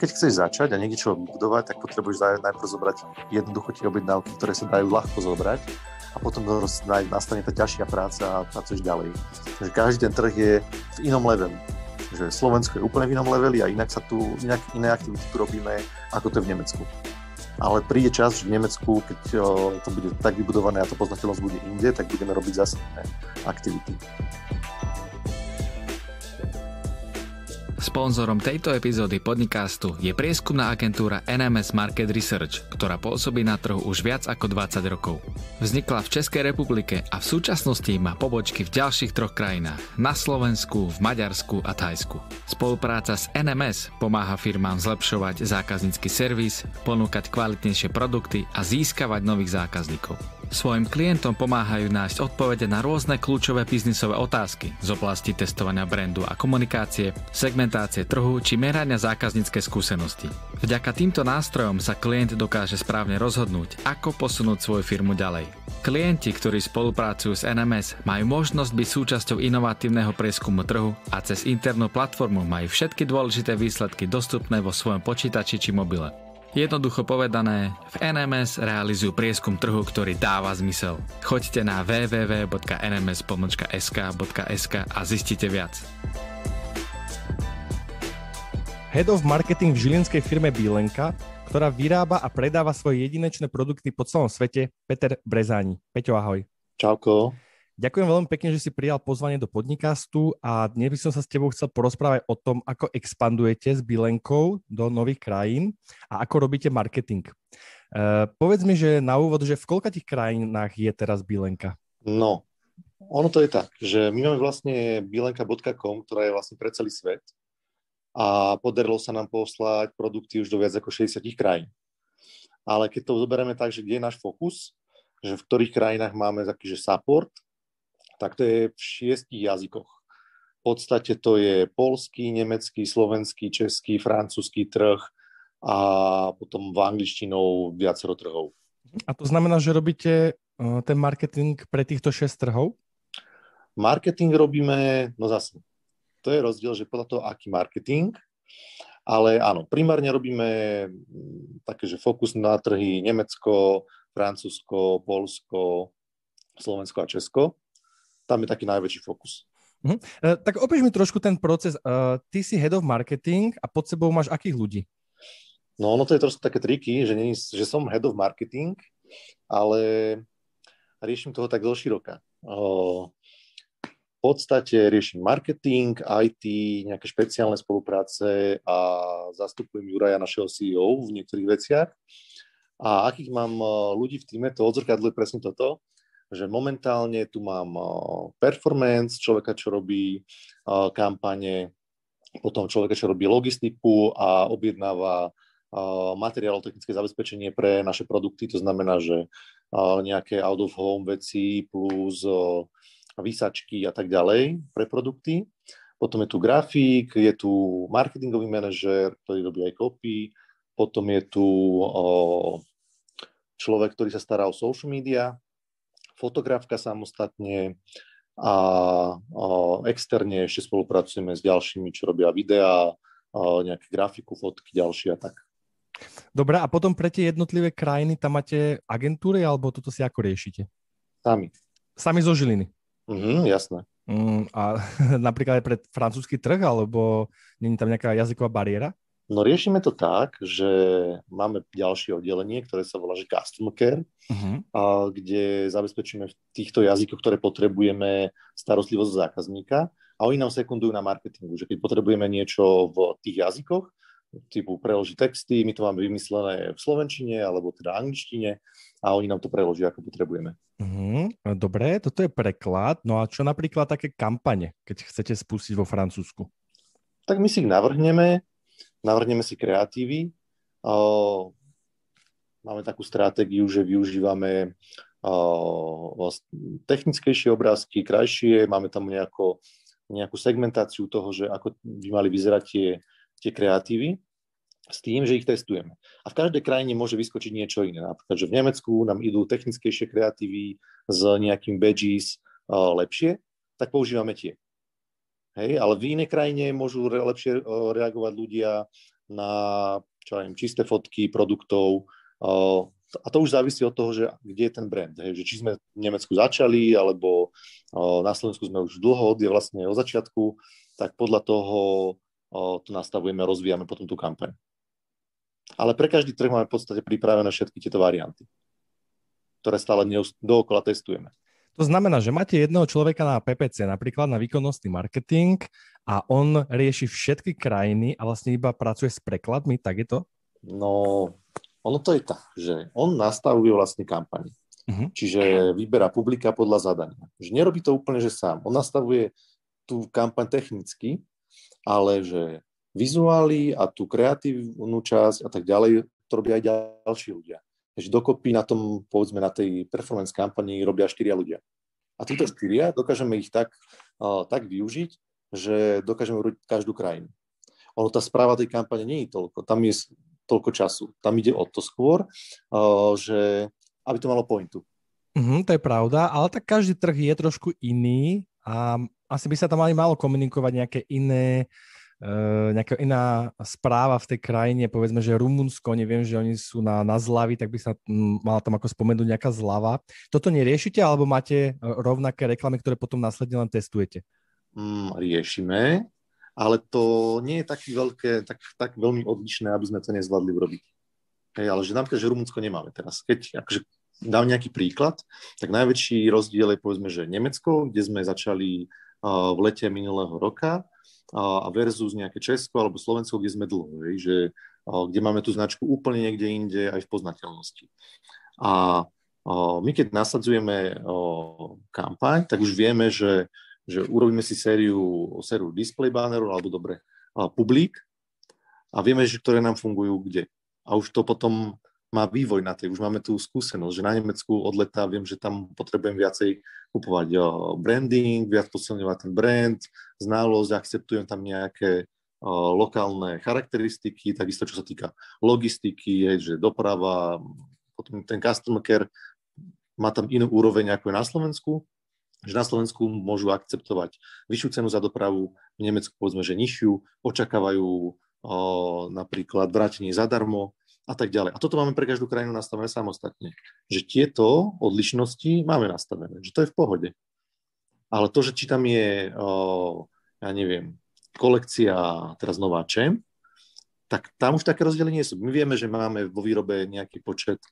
keď chceš začať a niekde čo budovať, tak potrebuješ najprv zobrať jednoducho tie objednávky, ktoré sa dajú ľahko zobrať a potom nastane tá ťažšia práca a pracuješ ďalej. Takže každý ten trh je v inom leveli. Že Slovensko je úplne v inom leveli a inak sa tu, inak, iné aktivity tu robíme, ako to je v Nemecku. Ale príde čas, že v Nemecku, keď to bude tak vybudované a to poznateľnosť bude inde, tak budeme robiť zase iné aktivity. Sponzorom tejto epizódy podcastu je prieskumná agentúra NMS Market Research, ktorá pôsobí na trhu už viac ako 20 rokov. Vznikla v Českej republike a v súčasnosti má pobočky v ďalších troch krajinách na Slovensku, v Maďarsku a Thajsku. Spolupráca s NMS pomáha firmám zlepšovať zákaznícky servis, ponúkať kvalitnejšie produkty a získavať nových zákazníkov. Svojim klientom pomáhajú nájsť odpovede na rôzne kľúčové biznisové otázky z oblasti testovania brandu a komunikácie, segmentácie trhu či merania zákazníckej skúsenosti. Vďaka týmto nástrojom sa klient dokáže správne rozhodnúť, ako posunúť svoju firmu ďalej. Klienti, ktorí spolupracujú s NMS, majú možnosť byť súčasťou inovatívneho prieskumu trhu a cez internú platformu majú všetky dôležité výsledky dostupné vo svojom počítači či mobile. Jednoducho povedané, v NMS realizujú prieskum trhu, ktorý dáva zmysel. Choďte na www.nms.sk.sk a zistite viac. Head of Marketing v žilinskej firme Bílenka, ktorá vyrába a predáva svoje jedinečné produkty po celom svete, Peter Brezáni. Peťo, ahoj. Čauko. Ďakujem veľmi pekne, že si prijal pozvanie do podcastu a dnes by som sa s tebou chcel porozprávať o tom, ako expandujete s Bilenkou do nových krajín a ako robíte marketing. Uh, povedz mi, že na úvod, že v koľkatých krajinách je teraz Bilenka? No, ono to je tak, že my máme vlastne bilenka.com, ktorá je vlastne pre celý svet a podarilo sa nám poslať produkty už do viac ako 60 krajín. Ale keď to zoberieme tak, že kde je náš fokus, že v ktorých krajinách máme taký, že support, tak to je v šiestich jazykoch. V podstate to je polský, nemecký, slovenský, český, francúzsky trh a potom v angličtinou viacero trhov. A to znamená, že robíte e, ten marketing pre týchto šest trhov? Marketing robíme, no zase, to je rozdiel, že podľa toho, aký marketing, ale áno, primárne robíme mm, také, že fokus na trhy Nemecko, Francúzsko, Polsko, Slovensko a Česko tam je taký najväčší fokus. Uh-huh. Uh, tak opíš mi trošku ten proces. Uh, ty si head of marketing a pod sebou máš akých ľudí? No ono to je trošku také triky, že, nie, že som head of marketing, ale riešim toho tak široka. Uh, v podstate riešim marketing, IT, nejaké špeciálne spolupráce a zastupujem Juraja, našeho CEO, v niektorých veciach. A akých mám ľudí v týme, to odzrkadluje presne toto, že momentálne tu mám performance, človeka, čo robí kampane, potom človeka, čo robí logistiku a objednáva materiálov technické zabezpečenie pre naše produkty, to znamená, že nejaké out of home veci plus výsačky a tak ďalej pre produkty. Potom je tu grafík, je tu marketingový manažer, ktorý robí aj copy, potom je tu človek, ktorý sa stará o social media, fotografka samostatne a, externe ešte spolupracujeme s ďalšími, čo robia videá, nejaké grafiku, fotky ďalšie a tak. Dobre, a potom pre tie jednotlivé krajiny tam máte agentúry, alebo toto si ako riešite? Sami. Sami zo Žiliny? Mhm, jasné. Mm, a napríklad aj pre francúzsky trh, alebo není tam nejaká jazyková bariéra? No riešime to tak, že máme ďalšie oddelenie, ktoré sa volá že Customer Care, uh-huh. a kde zabezpečíme v týchto jazykoch, ktoré potrebujeme starostlivosť zákazníka a oni nám sekundujú na marketingu, že keď potrebujeme niečo v tých jazykoch, typu preložiť texty, my to máme vymyslené v slovenčine alebo teda angličtine a oni nám to preložia, ako potrebujeme. Uh-huh. Dobre, toto je preklad. No a čo napríklad také kampane, keď chcete spustiť vo Francúzsku? Tak my si ich navrhneme, navrhneme si kreatívy. Máme takú stratégiu, že využívame technickejšie obrázky, krajšie, máme tam nejako, nejakú segmentáciu toho, že ako by mali vyzerať tie, tie kreatívy s tým, že ich testujeme. A v každej krajine môže vyskočiť niečo iné. Napríklad, že v Nemecku nám idú technickejšie kreatívy s nejakým badges lepšie, tak používame tie. Hej, ale v inej krajine môžu re, lepšie reagovať ľudia na čo viem, čisté fotky produktov, a to už závisí od toho, že kde je ten brand. Hej, že či sme v Nemecku začali, alebo na Slovensku sme už dlho, je vlastne od začiatku, tak podľa toho to nastavujeme, rozvíjame potom tú kampaň. Ale pre každý trh máme v podstate pripravené všetky tieto varianty, ktoré stále dookola testujeme. To znamená, že máte jedného človeka na PPC, napríklad na výkonnostný marketing a on rieši všetky krajiny a vlastne iba pracuje s prekladmi, tak je to? No, ono to je tak, že on nastavuje vlastne kampaň. Uh-huh. Čiže vyberá publika podľa zadania. Že nerobí to úplne, že sám. On nastavuje tú kampaň technicky, ale že vizuály a tú kreatívnu časť a tak ďalej, to robia aj ďalší ľudia. Takže dokopy na tom, povedzme, na tej performance kampani robia štyria ľudia. A títo štyria dokážeme ich tak, uh, tak využiť, že dokážeme urobiť každú krajinu. Ono tá správa tej kampane nie je toľko. Tam je toľko času. Tam ide o to skôr, uh, že aby to malo pointu. Mm, to je pravda, ale tak každý trh je trošku iný a asi by sa tam mali málo komunikovať nejaké iné Uh, nejaká iná správa v tej krajine, povedzme, že Rumunsko, neviem, že oni sú na, na zlavy, tak by sa m, mala tam ako spomenúť nejaká zlava. Toto neriešite, alebo máte rovnaké reklamy, ktoré potom následne len testujete? Mm, riešime ale to nie je taký veľké, tak, tak veľmi odlišné, aby sme to nezvládli urobiť. Hej, ale že napríklad, že Rumunsko nemáme teraz. Keď akože dám nejaký príklad, tak najväčší rozdiel je povedzme, že Nemecko, kde sme začali uh, v lete minulého roka a versus nejaké Česko alebo Slovensko, kde sme dlho, že, kde máme tú značku úplne niekde inde aj v poznateľnosti. A my keď nasadzujeme kampaň, tak už vieme, že že urobíme si sériu, sériu display bannerov, alebo dobre, publik a vieme, že ktoré nám fungujú kde. A už to potom má vývoj na tej, už máme tú skúsenosť, že na Nemecku od leta viem, že tam potrebujem viacej kupovať branding, viac posilňovať ten brand, znalosť, akceptujem tam nejaké lokálne charakteristiky, takisto čo sa týka logistiky, je, že doprava, potom ten customer care má tam inú úroveň ako je na Slovensku, že na Slovensku môžu akceptovať vyššiu cenu za dopravu, v Nemecku povedzme, že nižšiu, očakávajú o, napríklad vrátenie zadarmo a tak ďalej. A toto máme pre každú krajinu nastavené samostatne. Že tieto odlišnosti máme nastavené, že to je v pohode. Ale to, že či tam je, ja neviem, kolekcia teraz nová čem, tak tam už také rozdiely nie sú. My vieme, že máme vo výrobe nejaký počet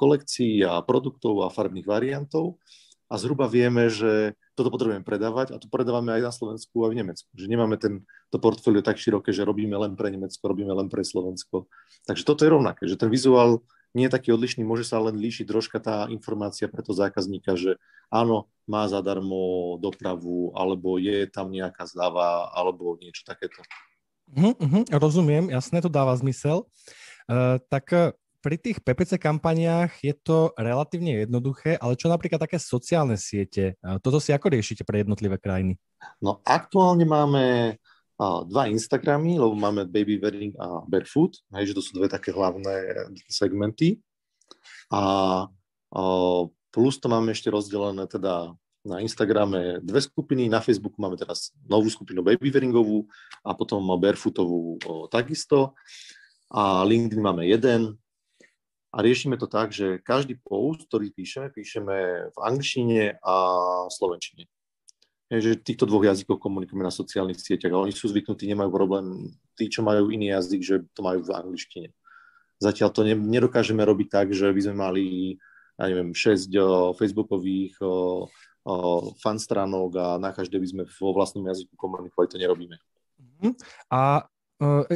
kolekcií a produktov a farbných variantov a zhruba vieme, že toto potrebujeme predávať a to predávame aj na Slovensku a v Nemecku. Že nemáme ten, to portfólio tak široké, že robíme len pre Nemecko, robíme len pre Slovensko. Takže toto je rovnaké, že ten vizuál nie je taký odlišný, môže sa len líšiť troška tá informácia pre toho zákazníka, že áno, má zadarmo dopravu, alebo je tam nejaká zľava, alebo niečo takéto. Uh-huh, rozumiem, jasné, to dáva zmysel. Uh, tak pri tých PPC kampaniách je to relatívne jednoduché, ale čo napríklad také sociálne siete? Toto si ako riešite pre jednotlivé krajiny? No aktuálne máme dva Instagramy, lebo máme Baby Wedding a Barefoot, hej, že to sú dve také hlavné segmenty. A, a plus to máme ešte rozdelené teda na Instagrame dve skupiny, na Facebooku máme teraz novú skupinu Baby Weddingovú a potom Barefootovú takisto. A LinkedIn máme jeden, a riešime to tak, že každý post, ktorý píšeme, píšeme v angličtine a slovenčine. Je, že týchto dvoch jazykov komunikujeme na sociálnych sieťach a oni sú zvyknutí, nemajú problém, tí, čo majú iný jazyk, že to majú v angličtine. Zatiaľ to ne, nedokážeme robiť tak, že by sme mali, ja neviem, 6 o, facebookových o, o, fan stránok a na každé by sme vo vlastnom jazyku komunikovali, to nerobíme. Mhm. A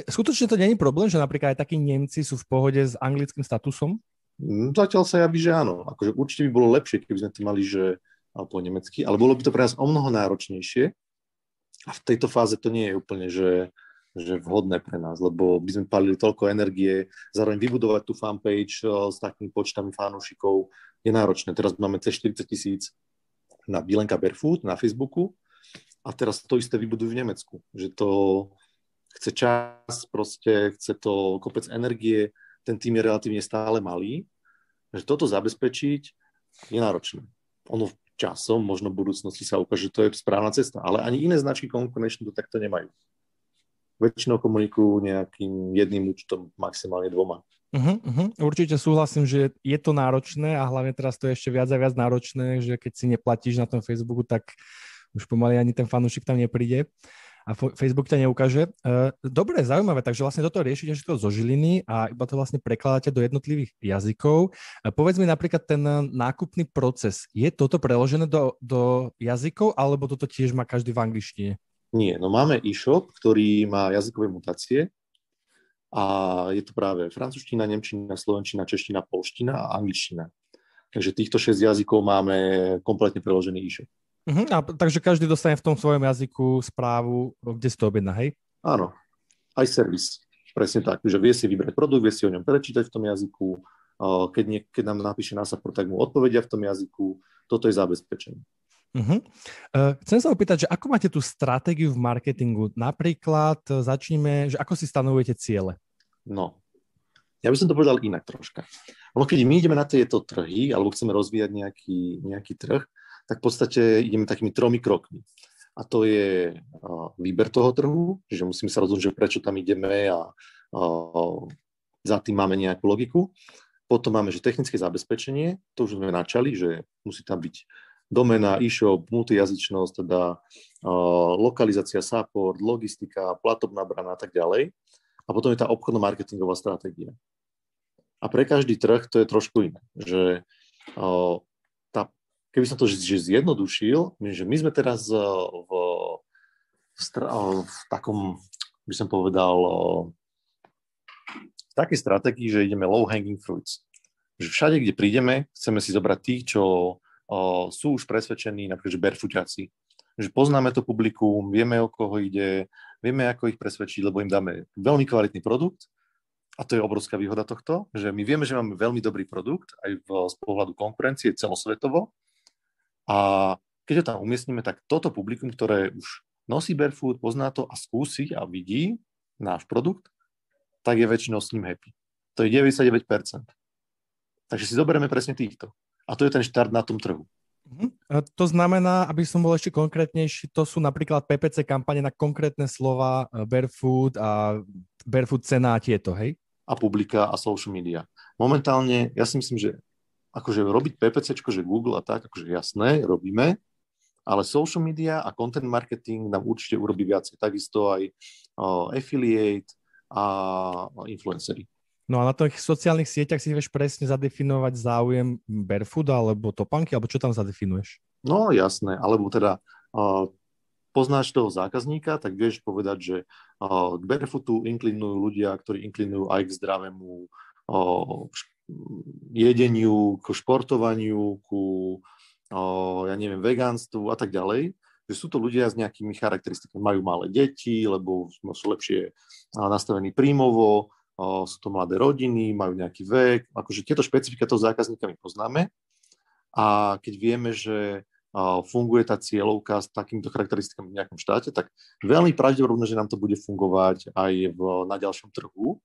skutočne to není problém, že napríklad aj takí Nemci sú v pohode s anglickým statusom? Mm, zatiaľ sa javí, že áno. Akože určite by bolo lepšie, keby sme to mali, že po nemecky, ale bolo by to pre nás o mnoho náročnejšie a v tejto fáze to nie je úplne, že, že vhodné pre nás, lebo by sme palili toľko energie, zároveň vybudovať tú fanpage s takými počtami fanúšikov je náročné. Teraz máme cez 40 tisíc na Bilenka Barefoot na Facebooku a teraz to isté vybudujú v Nemecku. Že to, chce čas, proste chce to kopec energie, ten tým je relatívne stále malý, že toto zabezpečiť je náročné. Ono časom, možno v budúcnosti sa ukáže, že to je správna cesta, ale ani iné značky konkurenčné to takto nemajú. väčšinou komunikujú nejakým jedným účtom, maximálne dvoma. Uh-huh, uh-huh. Určite súhlasím, že je to náročné a hlavne teraz to je ešte viac a viac náročné, že keď si neplatíš na tom Facebooku, tak už pomaly ani ten fanúšik tam nepríde a Facebook ťa neukáže. E, dobre, zaujímavé, takže vlastne toto riešite to zo Žiliny a iba to vlastne prekladáte do jednotlivých jazykov. E, povedz mi napríklad ten nákupný proces. Je toto preložené do, do jazykov alebo toto tiež má každý v angličtine? Nie, no máme e-shop, ktorý má jazykové mutácie a je to práve francúzština, nemčina, slovenčina, čeština, polština a angličtina. Takže týchto šesť jazykov máme kompletne preložený e-shop. Uh-huh, a, takže každý dostane v tom svojom jazyku správu, kde si to objedná, hej? Áno, aj servis. Presne tak, že vie si vybrať produkt, vie si o ňom prečítať v tom jazyku, keď, nie, keď nám napíše na support, tak mu odpovedia v tom jazyku, toto je zabezpečené. Uh-huh. Uh, chcem sa opýtať, že ako máte tú stratégiu v marketingu? Napríklad uh, začníme, že ako si stanovujete ciele? No, ja by som to povedal inak troška. Lebo keď my ideme na tieto trhy, alebo chceme rozvíjať nejaký, nejaký trh, tak v podstate ideme takými tromi krokmi. A to je výber toho trhu, že musíme sa rozhodnúť, prečo tam ideme a uh, za tým máme nejakú logiku. Potom máme, že technické zabezpečenie, to už sme načali, že musí tam byť domena, e-shop, multijazyčnosť, teda lokalizácia, support, logistika, platobná brana a tak ďalej. A potom je tá obchodno-marketingová stratégia. A pre každý trh to je trošku iné. Že keby som to že zjednodušil, že my sme teraz uh, v, v, uh, v takom, by som povedal, uh, v takej stratégii, že ideme low hanging fruits. Že všade, kde prídeme, chceme si zobrať tých, čo sú už presvedčení, napríklad, že berfutiaci. Že poznáme to publikum, vieme, o koho ide, vieme, ako ich presvedčiť, lebo im dáme veľmi kvalitný produkt a to je obrovská výhoda tohto, že my vieme, že máme veľmi dobrý produkt aj v, z pohľadu konkurencie celosvetovo a keď ho tam umiestnime, tak toto publikum, ktoré už nosí barefoot, pozná to a skúsi a vidí náš produkt, tak je väčšinou s ním happy. To je 99%. Takže si zoberieme presne týchto. A to je ten štart na tom trhu. Uh-huh. To znamená, aby som bol ešte konkrétnejší, to sú napríklad PPC kampane na konkrétne slova e, Barefoot a Barefoot cena a tieto, hej? A publika a social media. Momentálne, ja si myslím, že akože robiť PPC, že Google a tak, akože jasné, robíme, ale social media a content marketing nám určite urobí viacej. Takisto aj uh, affiliate a influencery. No a na tých sociálnych sieťach si vieš presne zadefinovať záujem barefoot alebo topanky, alebo čo tam zadefinuješ? No jasné, alebo teda uh, poznáš toho zákazníka, tak vieš povedať, že uh, k barefootu inklinujú ľudia, ktorí inklinujú aj k zdravému uh, jedeniu, k športovaniu, ku, uh, ja neviem, vegánstvu a tak ďalej že sú to ľudia s nejakými charakteristikami. Majú malé deti, lebo sú lepšie nastavení príjmovo, sú to mladé rodiny, majú nejaký vek, akože tieto špecifika toho zákazníka my poznáme a keď vieme, že funguje tá cieľovka s takýmito charakteristikami v nejakom štáte, tak veľmi pravdepodobné, že nám to bude fungovať aj v, na ďalšom trhu.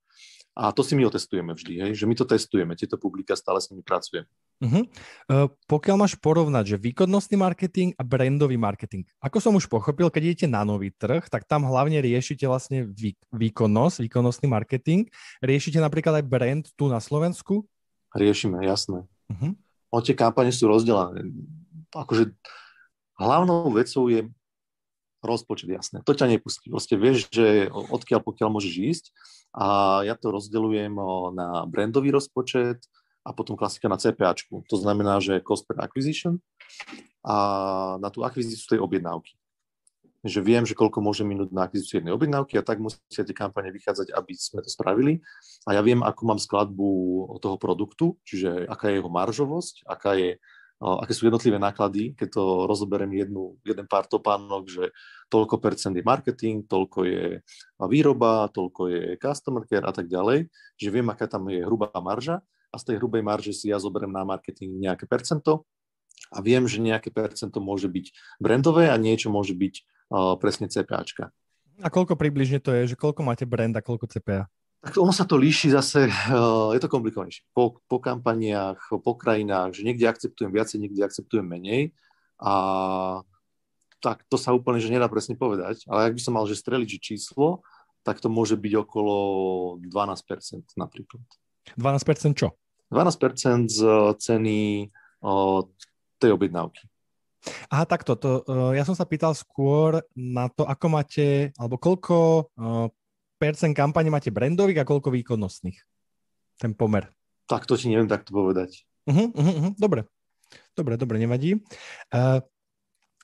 A to si my otestujeme vždy, hej? že my to testujeme, tieto publika stále s nimi pracujeme. Uh-huh. Uh, pokiaľ máš porovnať, že výkonnostný marketing a brandový marketing, ako som už pochopil, keď idete na nový trh, tak tam hlavne riešite vlastne vý, výkonnosť, výkonnostný marketing. Riešite napríklad aj brand tu na Slovensku? Riešime, jasné. Uh-huh. O tie kampane sú rozdelené. Akože hlavnou vecou je rozpočet, jasné. To ťa nepustí. Proste vieš, že odkiaľ pokiaľ môžeš ísť a ja to rozdeľujem na brandový rozpočet a potom klasika na CPAčku. To znamená, že cost per acquisition a na tú akvizíciu tej objednávky. Že viem, že koľko môže minúť na akvizíciu jednej objednávky a tak musia tie kampane vychádzať, aby sme to spravili. A ja viem, ako mám skladbu toho produktu, čiže aká je jeho maržovosť, aká je aké sú jednotlivé náklady, keď to rozoberiem jednu, jeden pár topánok, že toľko percent je marketing, toľko je výroba, toľko je customer care a tak ďalej, že viem, aká tam je hrubá marža a z tej hrubej marže si ja zoberiem na marketing nejaké percento a viem, že nejaké percento môže byť brandové a niečo môže byť presne CPAčka. A koľko približne to je, že koľko máte brand a koľko CPA? Tak ono sa to líši zase, uh, je to komplikovanejšie. Po, po kampaniách, po krajinách, že niekde akceptujem viacej, niekde akceptujem menej. A tak to sa úplne že nedá presne povedať. Ale ak by som mal že streliť že číslo, tak to môže byť okolo 12% napríklad. 12% čo? 12% z ceny o, tej objednávky. Aha, takto. To, uh, ja som sa pýtal skôr na to, ako máte, alebo koľko percent kampane máte brandových a koľko výkonnostných. Ten pomer. Tak to ti neviem takto povedať. Uh-huh, uh-huh. Dobre. Dobre, dobre, nevadí. Uh,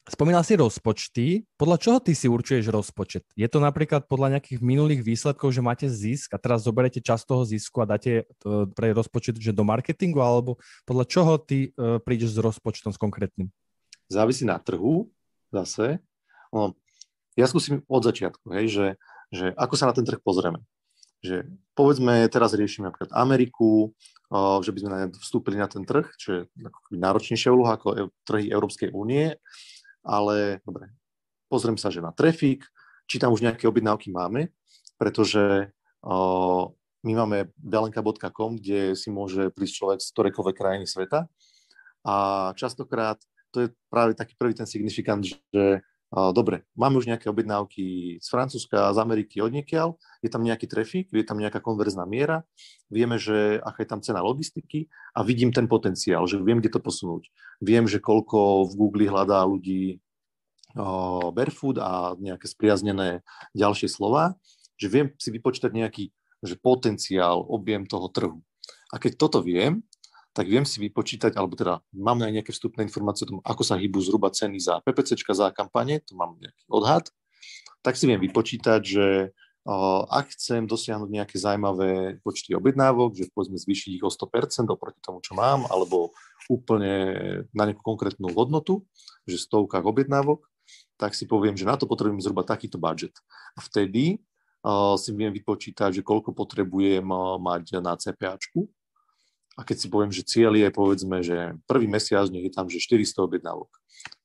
Spomínal si rozpočty. Podľa čoho ty si určuješ rozpočet? Je to napríklad podľa nejakých minulých výsledkov, že máte zisk a teraz zoberete čas toho zisku a dáte pre rozpočet že do marketingu, alebo podľa čoho ty uh, prídeš s rozpočtom s konkrétnym? Závisí na trhu zase. No, ja skúsim od začiatku, hej, že, že ako sa na ten trh pozrieme. Že povedzme, teraz riešime napríklad Ameriku, že by sme vstúpili na ten trh, čo je náročnejšia úloha ako trhy Európskej únie ale dobre, pozriem sa, že na trafik, či tam už nejaké objednávky máme, pretože my máme belenka.com, kde si môže prísť človek z ktorejkoľvek krajiny sveta a častokrát to je práve taký prvý ten signifikant, že dobre, máme už nejaké objednávky z Francúzska, z Ameriky, odniekiaľ, je tam nejaký trafik, je tam nejaká konverzná miera, vieme, že aká je tam cena logistiky a vidím ten potenciál, že viem, kde to posunúť. Viem, že koľko v Google hľadá ľudí uh, barefoot a nejaké spriaznené ďalšie slova, že viem si vypočítať nejaký že potenciál, objem toho trhu. A keď toto viem, tak viem si vypočítať, alebo teda mám aj nejaké vstupné informácie o tom, ako sa hýbu zhruba ceny za PPC, za kampane, to mám nejaký odhad, tak si viem vypočítať, že ak chcem dosiahnuť nejaké zaujímavé počty objednávok, že povedzme zvýšiť ich o 100% oproti tomu, čo mám, alebo úplne na nejakú konkrétnu hodnotu, že stovkách objednávok, tak si poviem, že na to potrebujem zhruba takýto budget. A vtedy si viem vypočítať, že koľko potrebujem mať na CPAčku. A keď si poviem, že cieľ je, povedzme, že prvý mesiac nech je tam, že 400 objednávok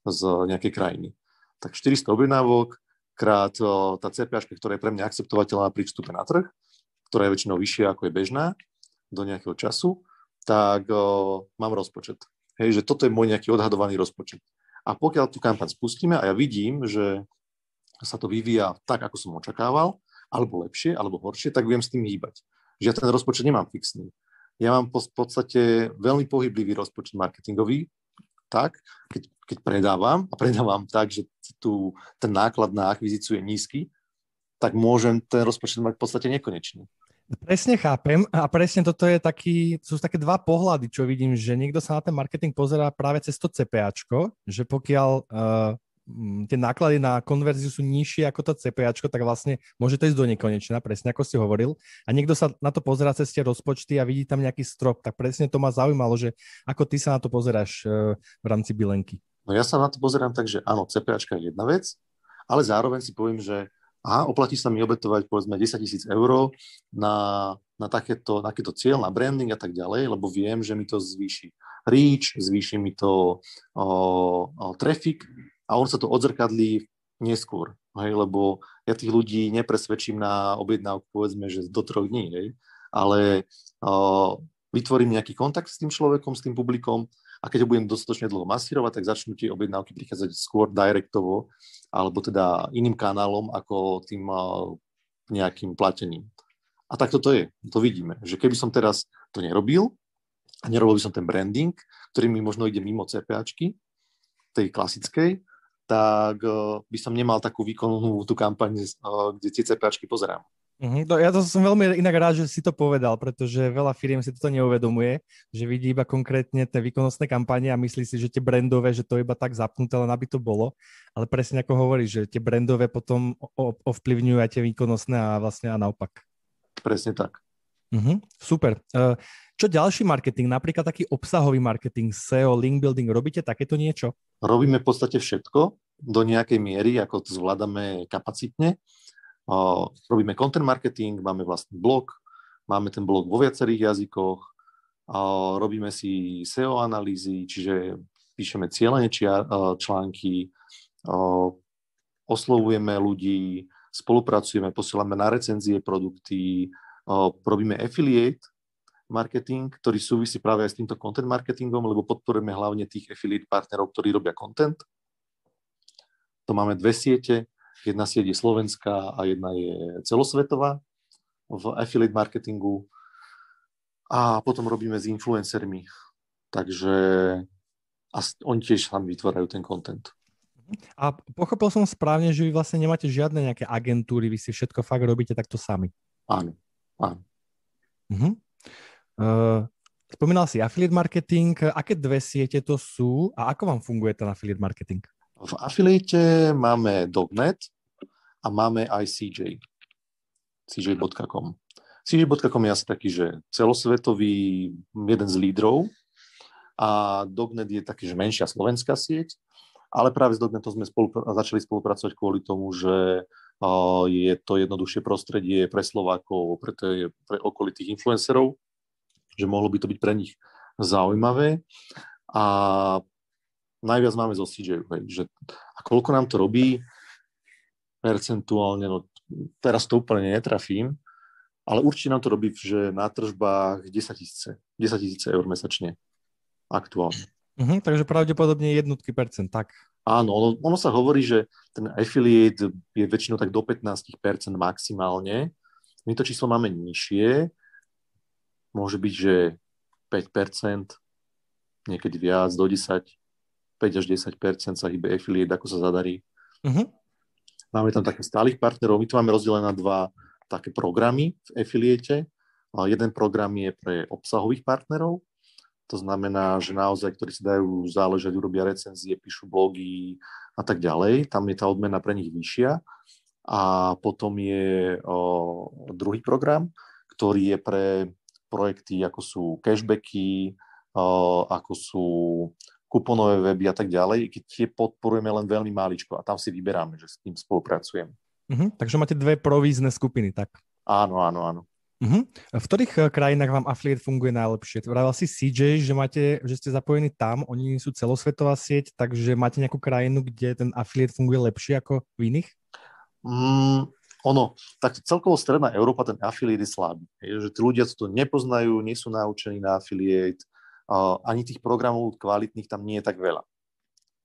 z nejakej krajiny. Tak 400 objednávok krát tá CPA, ktorá je pre mňa akceptovateľná pri vstupe na trh, ktorá je väčšinou vyššia ako je bežná do nejakého času, tak o, mám rozpočet. Hej, že toto je môj nejaký odhadovaný rozpočet. A pokiaľ tú kampaň spustíme a ja vidím, že sa to vyvíja tak, ako som očakával, alebo lepšie, alebo horšie, tak viem s tým hýbať. Že ja ten rozpočet nemám fixný. Ja mám v podstate veľmi pohyblivý rozpočet marketingový, tak, keď, keď predávam a predávam tak, že tu, ten náklad na akvizíciu je nízky, tak môžem ten rozpočet mať v podstate nekonečný. Presne chápem a presne toto je taký, sú také dva pohľady, čo vidím, že niekto sa na ten marketing pozerá práve cez to CPAčko, že pokiaľ uh, tie náklady na konverziu sú nižšie ako to CPAčko, tak vlastne môže to ísť do nekonečna, presne ako si hovoril. A niekto sa na to pozerá cez tie rozpočty a vidí tam nejaký strop, tak presne to ma zaujímalo, že ako ty sa na to pozeráš uh, v rámci bilenky. No ja sa na to pozerám tak, že áno, CPAčka je jedna vec, ale zároveň si poviem, že aha, oplatí sa mi obetovať povedzme 10 tisíc eur na, na, takéto, takéto cieľ, na branding a tak ďalej, lebo viem, že mi to zvýši reach, zvýši mi to o, o, traffic a on sa to odzrkadlí neskôr, hej, lebo ja tých ľudí nepresvedčím na objednávku, povedzme, že do troch dní, hej, ale o, vytvorím nejaký kontakt s tým človekom, s tým publikom a keď ho budem dostatočne dlho masírovať, tak začnú tie objednávky prichádzať skôr directovo alebo teda iným kanálom ako tým nejakým platením. A tak toto je, to vidíme, že keby som teraz to nerobil a nerobil by som ten branding, ktorý mi možno ide mimo CPAčky, tej klasickej, tak by som nemal takú výkonnú tú kampaň, kde tie CPAčky pozerám. Uh-huh. ja to som veľmi inak rád, že si to povedal, pretože veľa firiem si toto neuvedomuje, že vidí iba konkrétne tie výkonnostné kampanie a myslí si, že tie brandové, že to iba tak zapnuté, len aby to bolo. Ale presne ako hovoríš, že tie brandové potom ovplyvňujú aj tie výkonnostné a vlastne a naopak. Presne tak. Uh-huh. Super. Uh, čo ďalší marketing, napríklad taký obsahový marketing, SEO, link building, robíte takéto niečo? Robíme v podstate všetko do nejakej miery, ako to zvládame kapacitne. Robíme content marketing, máme vlastný blog, máme ten blog vo viacerých jazykoch, robíme si SEO analýzy, čiže píšeme cieľene články, oslovujeme ľudí, spolupracujeme, posielame na recenzie produkty, robíme affiliate marketing, ktorý súvisí práve aj s týmto content marketingom, lebo podporujeme hlavne tých affiliate partnerov, ktorí robia content. To máme dve siete, Jedna sieť je slovenská a jedna je celosvetová v affiliate marketingu. A potom robíme s influencermi. Takže a oni tiež sami vytvárajú ten content. A pochopil som správne, že vy vlastne nemáte žiadne nejaké agentúry, vy si všetko fakt robíte takto sami. Áno, áno. Uh-huh. Uh, spomínal si affiliate marketing. Aké dve siete to sú a ako vám funguje ten affiliate marketing? V affiliate máme Dognet a máme aj CJ. CJ.com. CJ.com je asi taký, že celosvetový jeden z lídrov a Dognet je taký, že menšia slovenská sieť, ale práve s Dognetom sme spolupra- začali spolupracovať kvôli tomu, že uh, je to jednoduchšie prostredie pre Slovákov, pre, pre okolitých influencerov, že mohlo by to byť pre nich zaujímavé. A najviac máme zo CJ, že a koľko nám to robí percentuálne, no teraz to úplne netrafím, ale určite nám to robí, že na tržbách 10 tisíce, 10 tisíce eur mesačne aktuálne. Uh-huh, takže pravdepodobne jednotky percent, tak. Áno, ono, ono sa hovorí, že ten affiliate je väčšinou tak do 15% maximálne. My to číslo máme nižšie. Môže byť, že 5%, niekedy viac, do 10, 5 až 10% sa hýbe affiliate, ako sa zadarí. Uh-huh. Máme tam takých stálych partnerov. My tu máme rozdelené na dva také programy v affiliate. Jeden program je pre obsahových partnerov, to znamená, že naozaj, ktorí si dajú záležať, urobia recenzie, píšu blogy a tak ďalej. Tam je tá odmena pre nich vyššia. A potom je o, druhý program, ktorý je pre projekty, ako sú cashbacky, o, ako sú kuponové weby a tak ďalej, keď tie podporujeme len veľmi maličko a tam si vyberáme, že s tým spolupracujeme. Uh-huh, takže máte dve provízne skupiny, tak? Áno, áno, áno. Uh-huh. V ktorých eh, krajinách vám affiliate funguje najlepšie? Vravel si CJ, že, máte, že ste zapojení tam, oni sú celosvetová sieť, takže máte nejakú krajinu, kde ten affiliate funguje lepšie ako v iných? Mm, ono, tak celkovo stredná Európa ten affiliate je slabý. Že tí ľudia to nepoznajú, nie sú naučení na affiliate, uh, ani tých programov kvalitných tam nie je tak veľa.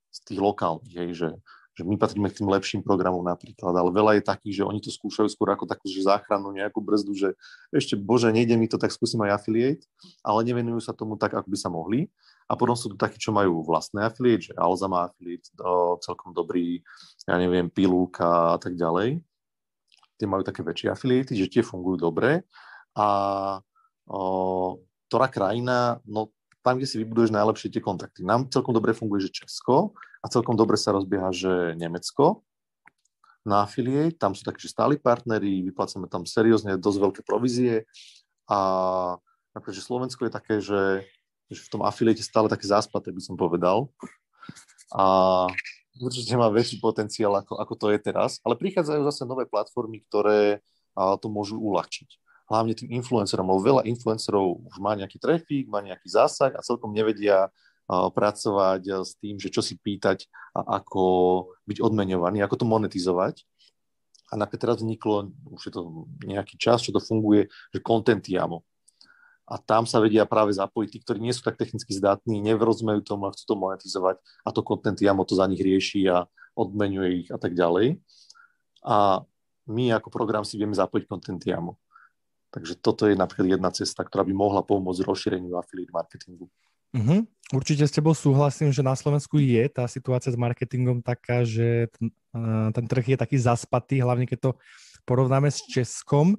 Z tých lokálnych, hej, že že my patríme k tým lepším programom napríklad, ale veľa je takých, že oni to skúšajú skôr ako takú že záchranu, nejakú brzdu, že ešte, bože, nejde mi to, tak skúsim aj affiliate, ale nevenujú sa tomu tak, ako by sa mohli. A potom sú tu takí, čo majú vlastné affiliate, že Alza má affiliate, celkom dobrý, ja neviem, Pilúka a tak ďalej. Tie majú také väčšie affiliate, že tie fungujú dobre. A ktorá krajina, no tam, kde si vybuduješ najlepšie tie kontakty. Nám celkom dobre funguje, že Česko a celkom dobre sa rozbieha, že Nemecko na affiliate, tam sú takí stáli partneri, vyplácame tam seriózne dosť veľké provízie a napríklad, že Slovensko je také, že, že v tom affiliate stále také záspaté, by som povedal. A určite má väčší potenciál, ako, ako to je teraz, ale prichádzajú zase nové platformy, ktoré to môžu uľahčiť hlavne tým influencerom, lebo veľa influencerov už má nejaký trafík, má nejaký zásah a celkom nevedia pracovať s tým, že čo si pýtať a ako byť odmeňovaný, ako to monetizovať. A napríklad teraz vzniklo, už je to nejaký čas, čo to funguje, že content jamo. A tam sa vedia práve zapojiť tí, ktorí nie sú tak technicky zdatní, nerozumejú tomu a chcú to monetizovať a to content jamo to za nich rieši a odmenuje ich a tak ďalej. A my ako program si vieme zapojiť content jamo. Takže toto je napríklad jedna cesta, ktorá by mohla pomôcť rozšíreniu affiliate marketingu. Uh-huh. Určite s tebou súhlasím, že na Slovensku je tá situácia s marketingom taká, že ten, uh, ten trh je taký zaspatý, hlavne keď to porovnáme s Českom.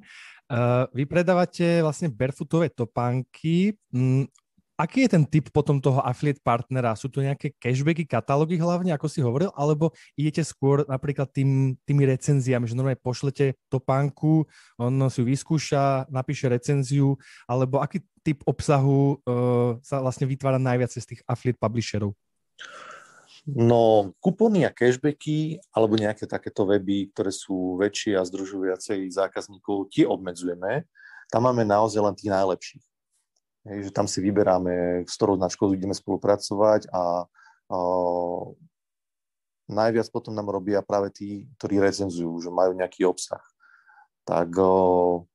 Uh, vy predávate vlastne barefootové topánky. Um, aký je ten typ potom toho affiliate partnera? Sú to nejaké cashbacky, katalógy hlavne, ako si hovoril, alebo idete skôr napríklad tým, tými recenziami, že normálne pošlete topánku, on si ju vyskúša, napíše recenziu, alebo aký typ obsahu uh, sa vlastne vytvára najviac z tých affiliate publisherov? No, kupóny a cashbacky, alebo nejaké takéto weby, ktoré sú väčšie a združujú viacej zákazníkov, tie obmedzujeme. Tam máme naozaj len tých najlepších. Hej, že tam si vyberáme, s ktorou značkou ideme spolupracovať a, a najviac potom nám robia práve tí, ktorí recenzujú, že majú nejaký obsah. Tak o,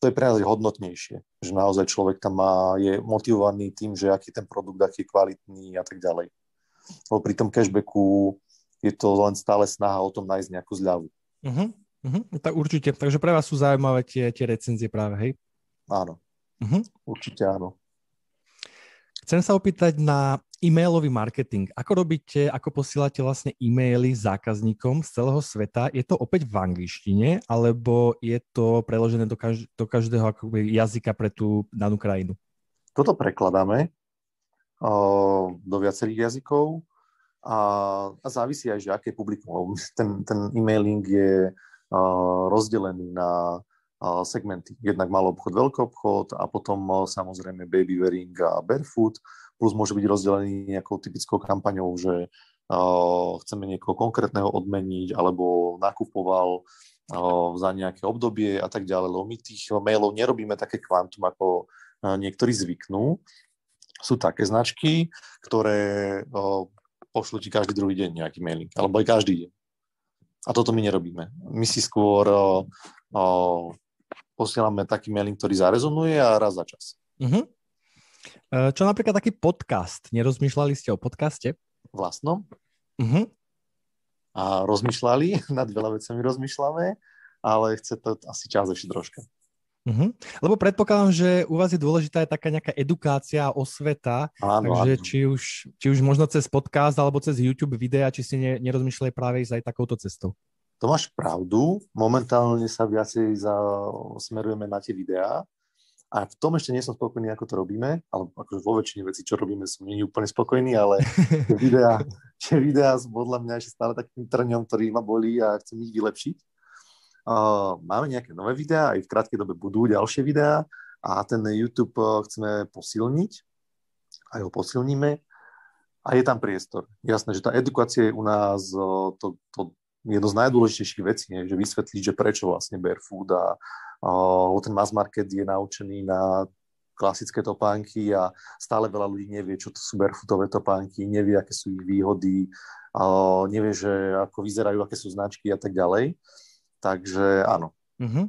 to je pre nás hodnotnejšie, že naozaj človek tam má, je motivovaný tým, že aký ten produkt, aký je kvalitný a tak ďalej. Lebo pri tom cashbacku je to len stále snaha o tom nájsť nejakú zľavu. Uh-huh. Uh-huh. Tak určite. Takže pre vás sú zaujímavé tie, tie recenzie práve, hej? Áno. Uh-huh. Určite áno. Chcem sa opýtať na e-mailový marketing. Ako robíte, ako posielate vlastne e-maily zákazníkom z celého sveta? Je to opäť v angličtine, alebo je to preložené do, každ- do každého jazyka pre tú danú krajinu? Toto prekladáme do viacerých jazykov a, a závisí aj, že aké publikum. Ten, ten e-mailing je rozdelený na segmenty. Jednak malý obchod, veľký obchod a potom samozrejme baby wearing a barefoot, plus môže byť rozdelený nejakou typickou kampaňou, že chceme niekoho konkrétneho odmeniť alebo nakupoval za nejaké obdobie a tak ďalej. Lebo my tých mailov nerobíme také kvantum, ako niektorí zvyknú. Sú také značky, ktoré pošlú ti každý druhý deň nejaký mailing, alebo aj každý deň. A toto my nerobíme. My si skôr posielame taký mailing, ktorý zarezonuje a raz za čas. Uh-huh. Čo napríklad taký podcast? Nerozmýšľali ste o podcaste? Vlastnom. Uh-huh. A rozmýšľali, nad veľa vecami rozmýšľame, ale chce to asi čas ešte troška. Uh-huh. Lebo predpokladám, že u vás je dôležitá aj taká nejaká edukácia, osveta, áno, takže áno. Či, už, či už možno cez podcast alebo cez YouTube videa, či ste ne, nerozmýšľali práve ísť aj takouto cestou. To máš pravdu. Momentálne sa viacej za, smerujeme na tie videá. A v tom ešte nie som spokojný, ako to robíme, ale akože vo väčšine veci, čo robíme, som nie úplne spokojný, ale tie videá, tie videá sú podľa mňa ešte stále takým trňom, ktorý ma bolí a chcem ich vylepšiť. Uh, máme nejaké nové videá, aj v krátkej dobe budú ďalšie videá a ten YouTube chceme posilniť, aj ho posilníme a je tam priestor. Jasné, že tá edukácia je u nás to, to jedno z najdôležitejších vecí, že vysvetliť, že prečo vlastne barefoot a, a ten mass market je naučený na klasické topánky a stále veľa ľudí nevie, čo to sú barefootové topánky, nevie, aké sú ich výhody, nevie, že ako vyzerajú, aké sú značky a tak ďalej. Takže áno. Mm-hmm.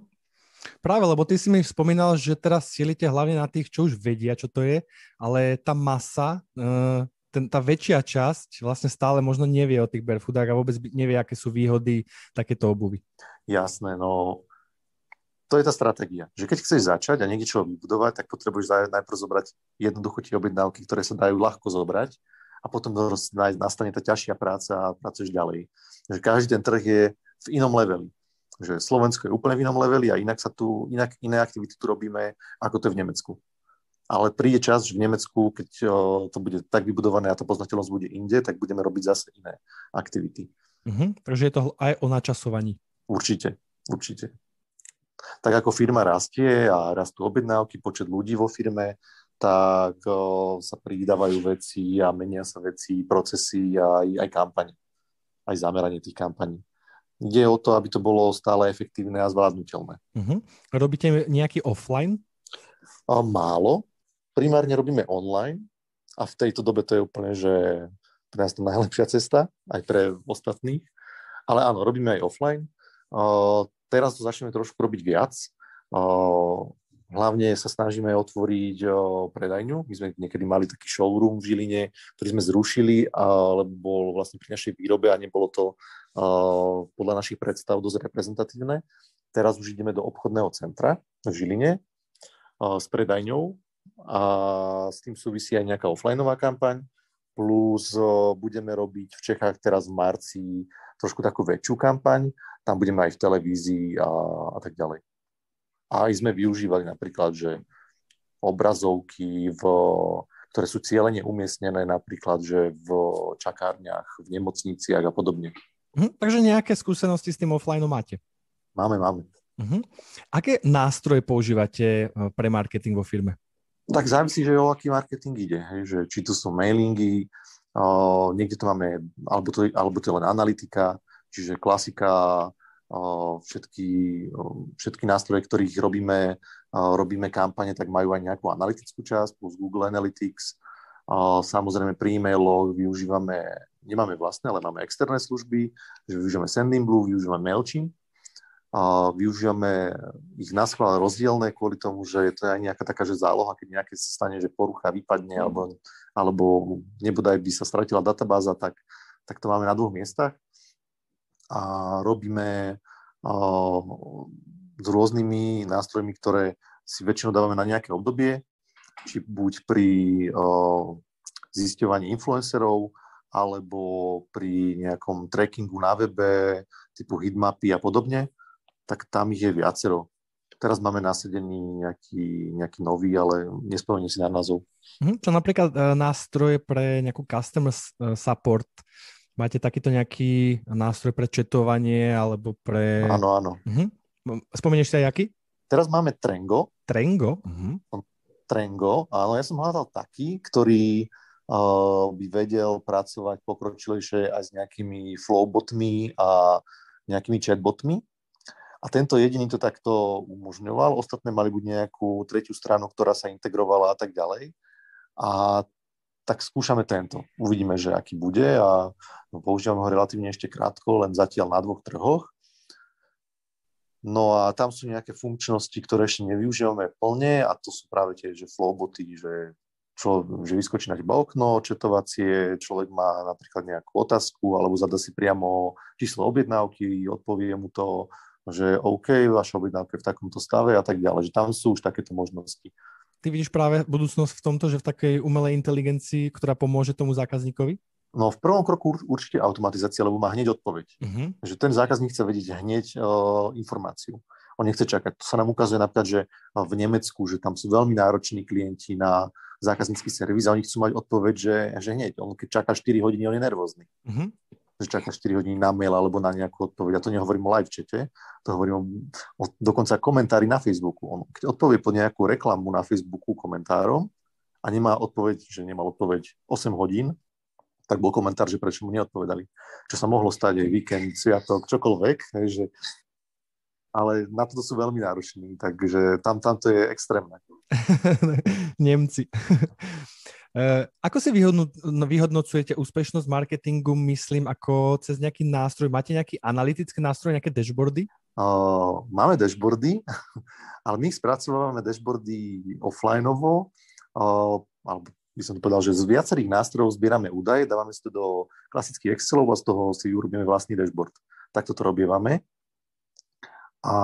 Práve, lebo ty si mi spomínal, že teraz sielite hlavne na tých, čo už vedia, čo to je, ale tá masa, uh, ten, tá väčšia časť vlastne stále možno nevie o tých barefootách a vôbec nevie, aké sú výhody takéto obuvy. Jasné, no to je tá stratégia, že keď chceš začať a niekde čo vybudovať, tak potrebuješ najprv zobrať jednoducho tie objednávky, ktoré sa dajú ľahko zobrať a potom nastane tá ťažšia práca a pracuješ ďalej. Že každý ten trh je v inom leveli. Že Slovensko je úplne v inom leveli a inak sa tu, inak iné aktivity tu robíme, ako to je v Nemecku ale príde čas, že v Nemecku, keď to bude tak vybudované a tá poznateľnosť bude inde, tak budeme robiť zase iné aktivity. Uh-huh. Takže je to aj o načasovaní. Určite, určite. Tak ako firma rastie a rastú objednávky, počet ľudí vo firme, tak sa pridávajú veci a menia sa veci, procesy a aj, aj kampane. Aj zameranie tých kampaní. Ide o to, aby to bolo stále efektívne a zvládnutelné. Uh-huh. Robíte nejaký offline? O, málo, primárne robíme online a v tejto dobe to je úplne, že pre nás to najlepšia cesta, aj pre ostatných. Ale áno, robíme aj offline. Uh, teraz to začneme trošku robiť viac. Uh, hlavne sa snažíme otvoriť predajňu. My sme niekedy mali taký showroom v Žiline, ktorý sme zrušili, lebo bol vlastne pri našej výrobe a nebolo to podľa našich predstav dosť reprezentatívne. Teraz už ideme do obchodného centra v Žiline s predajňou a s tým súvisí aj nejaká offlineová kampaň, plus budeme robiť v Čechách teraz v marci trošku takú väčšiu kampaň, tam budeme aj v televízii a, a tak ďalej. A aj sme využívali napríklad, že obrazovky, v, ktoré sú cieľene umiestnené napríklad, že v čakárniach, v nemocniciach a podobne. Mhm, takže nejaké skúsenosti s tým offline máte? Máme, máme. Mhm. Aké nástroje používate e, pre marketing vo firme? Tak závisí, že o aký marketing ide. Hej, že či to sú mailingy, o, niekde to máme, alebo to, alebo to je len analytika, čiže klasika, všetky, všetky nástroje, ktorých robíme, robíme kampane, tak majú aj nejakú analytickú časť, plus Google Analytics. Samozrejme pri e-mailoch využívame, nemáme vlastné, ale máme externé služby, že využívame Sendinblue, využívame MailChimp a využívame ich na schvál rozdielne kvôli tomu, že je to aj nejaká taká, že záloha, keď nejaké sa stane, že porucha vypadne mm. alebo, alebo nebodaj by sa stratila databáza, tak, tak to máme na dvoch miestach a robíme s rôznymi nástrojmi, ktoré si väčšinou dávame na nejaké obdobie, či buď pri zisťovaní influencerov, alebo pri nejakom trackingu na webe, typu hitmapy a podobne, tak tam ich je viacero. Teraz máme nasedený nejaký, nejaký nový, ale nespomeniem si na názov. Mhm, čo napríklad e, nástroje pre nejakú customer e, support. Máte takýto nejaký nástroj pre četovanie alebo pre... Áno, áno. Uh-huh. Spomenieš si aj aký? Teraz máme Trengo. Trengo? Uh-huh. Trengo, áno, ja som hľadal taký, ktorý uh, by vedel pracovať pokročilejšie aj s nejakými flowbotmi a nejakými chatbotmi. A tento jediný to takto umožňoval, ostatné mali buď nejakú tretiu stranu, ktorá sa integrovala a tak ďalej. A tak skúšame tento. Uvidíme, že aký bude a no, používam ho relatívne ešte krátko, len zatiaľ na dvoch trhoch. No a tam sú nejaké funkčnosti, ktoré ešte nevyužívame plne a to sú práve tie, že flowboty, že, čo, že vyskočí na teba okno, četovacie, človek má napríklad nejakú otázku alebo zada si priamo číslo objednávky, odpovie mu to, že OK, vaša objednávka je v takomto stave a tak ďalej, že tam sú už takéto možnosti. Ty vidíš práve budúcnosť v tomto, že v takej umelej inteligencii, ktorá pomôže tomu zákazníkovi? No v prvom kroku určite automatizácia, lebo má hneď odpoveď. Uh-huh. Že ten zákazník chce vedieť hneď uh, informáciu. On nechce čakať. To sa nám ukazuje napríklad, že v Nemecku, že tam sú veľmi nároční klienti na zákaznícky servis a oni chcú mať odpoveď, že, že hneď. On keď čaká 4 hodiny, on je nervózny. Uh-huh že čaká 4 hodiny na mail alebo na nejakú odpoveď. Ja to nehovorím o live čete, to hovorím o, o dokonca komentári na Facebooku. On, keď odpovie po nejakú reklamu na Facebooku komentárom a nemá odpoveď, že nemal odpoveď 8 hodín, tak bol komentár, že prečo mu neodpovedali. Čo sa mohlo stať aj víkend, sviatok, čokoľvek, hej, že ale na toto sú veľmi nároční, takže tam, tam to je extrémne. Nemci. Uh, ako si no, vyhodnocujete úspešnosť marketingu, myslím, ako cez nejaký nástroj? Máte nejaký analytický nástroj, nejaké dashboardy? Máme dashboardy, ale my spracovávame dashboardy offlineovo, alebo by som to povedal, že z viacerých nástrojov zbierame údaje, dávame si to do klasických Excelov a z toho si urobíme vlastný dashboard. Takto to robievame. A,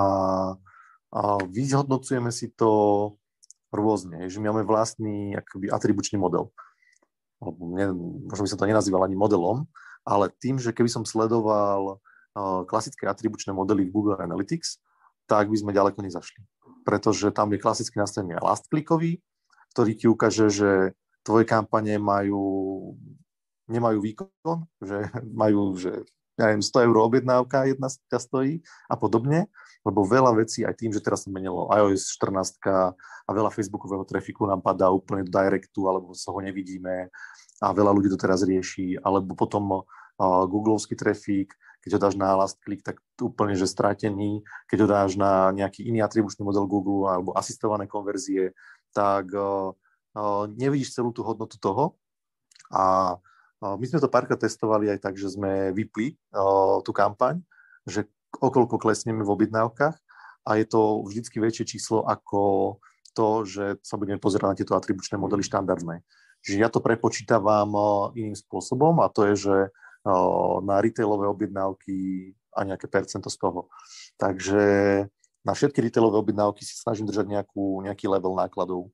a vyhodnocujeme si to rôzne, že my máme vlastný akoby, atribučný model. Ne, možno by som to nenazýval ani modelom, ale tým, že keby som sledoval uh, klasické atribučné modely v Google Analytics, tak by sme ďaleko nezašli. Pretože tam je klasické nastavenie last clickový, ktorý ti ukáže, že tvoje kampane majú, nemajú výkon, že majú, že ja neviem, 100 eur objednávka jedna ťa stojí a podobne, lebo veľa vecí aj tým, že teraz sa menilo iOS 14 a veľa facebookového trafiku nám padá úplne do directu, alebo sa ho nevidíme a veľa ľudí to teraz rieši, alebo potom uh, googlovský trafik, keď ho dáš na last click, tak úplne, že stratený, keď ho dáš na nejaký iný atribučný model Google alebo asistované konverzie, tak uh, uh, nevidíš celú tú hodnotu toho. A my sme to párkrát testovali aj tak, že sme vypli tú kampaň, že okolko klesneme v objednávkach a je to vždycky väčšie číslo ako to, že sa budeme pozerať na tieto atribučné modely štandardné. Čiže ja to prepočítavam iným spôsobom a to je, že na retailové objednávky a nejaké percento z toho. Takže na všetky retailové objednávky si snažím držať nejakú, nejaký level nákladov.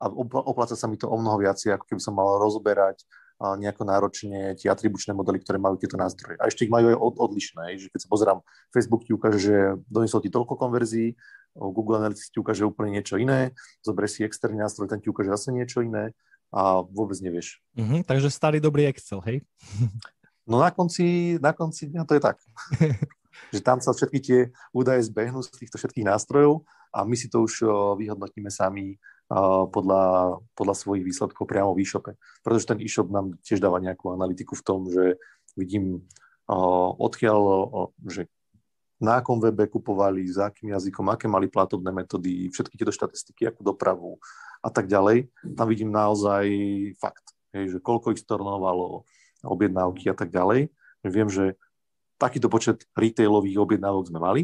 A opláca sa mi to o mnoho viacej, ako keby som mal rozberať nejako náročne tie atribučné modely, ktoré majú tieto nástroje. A ešte ich majú aj od, odlišné, že keď sa pozerám, Facebook ti ukáže, že donesol ti toľko konverzií, Google Analytics ti ukáže úplne niečo iné, zoberieš si externý nástroj, ten ti ukáže zase niečo iné a vôbec nevieš. Mm-hmm, takže starý dobrý Excel, hej? No na konci, na konci dňa to je tak. že tam sa všetky tie údaje zbehnú z týchto všetkých nástrojov a my si to už vyhodnotíme sami podľa, podľa svojich výsledkov priamo v e-shope. Pretože ten e-shop nám tiež dáva nejakú analytiku v tom, že vidím odkiaľ, že na akom webe kupovali, za akým jazykom, aké mali platobné metódy, všetky tieto štatistiky, akú dopravu a tak ďalej. Tam vidím naozaj fakt, že koľko ich stornovalo, objednávky a tak ďalej. Viem, že takýto počet retailových objednávok sme mali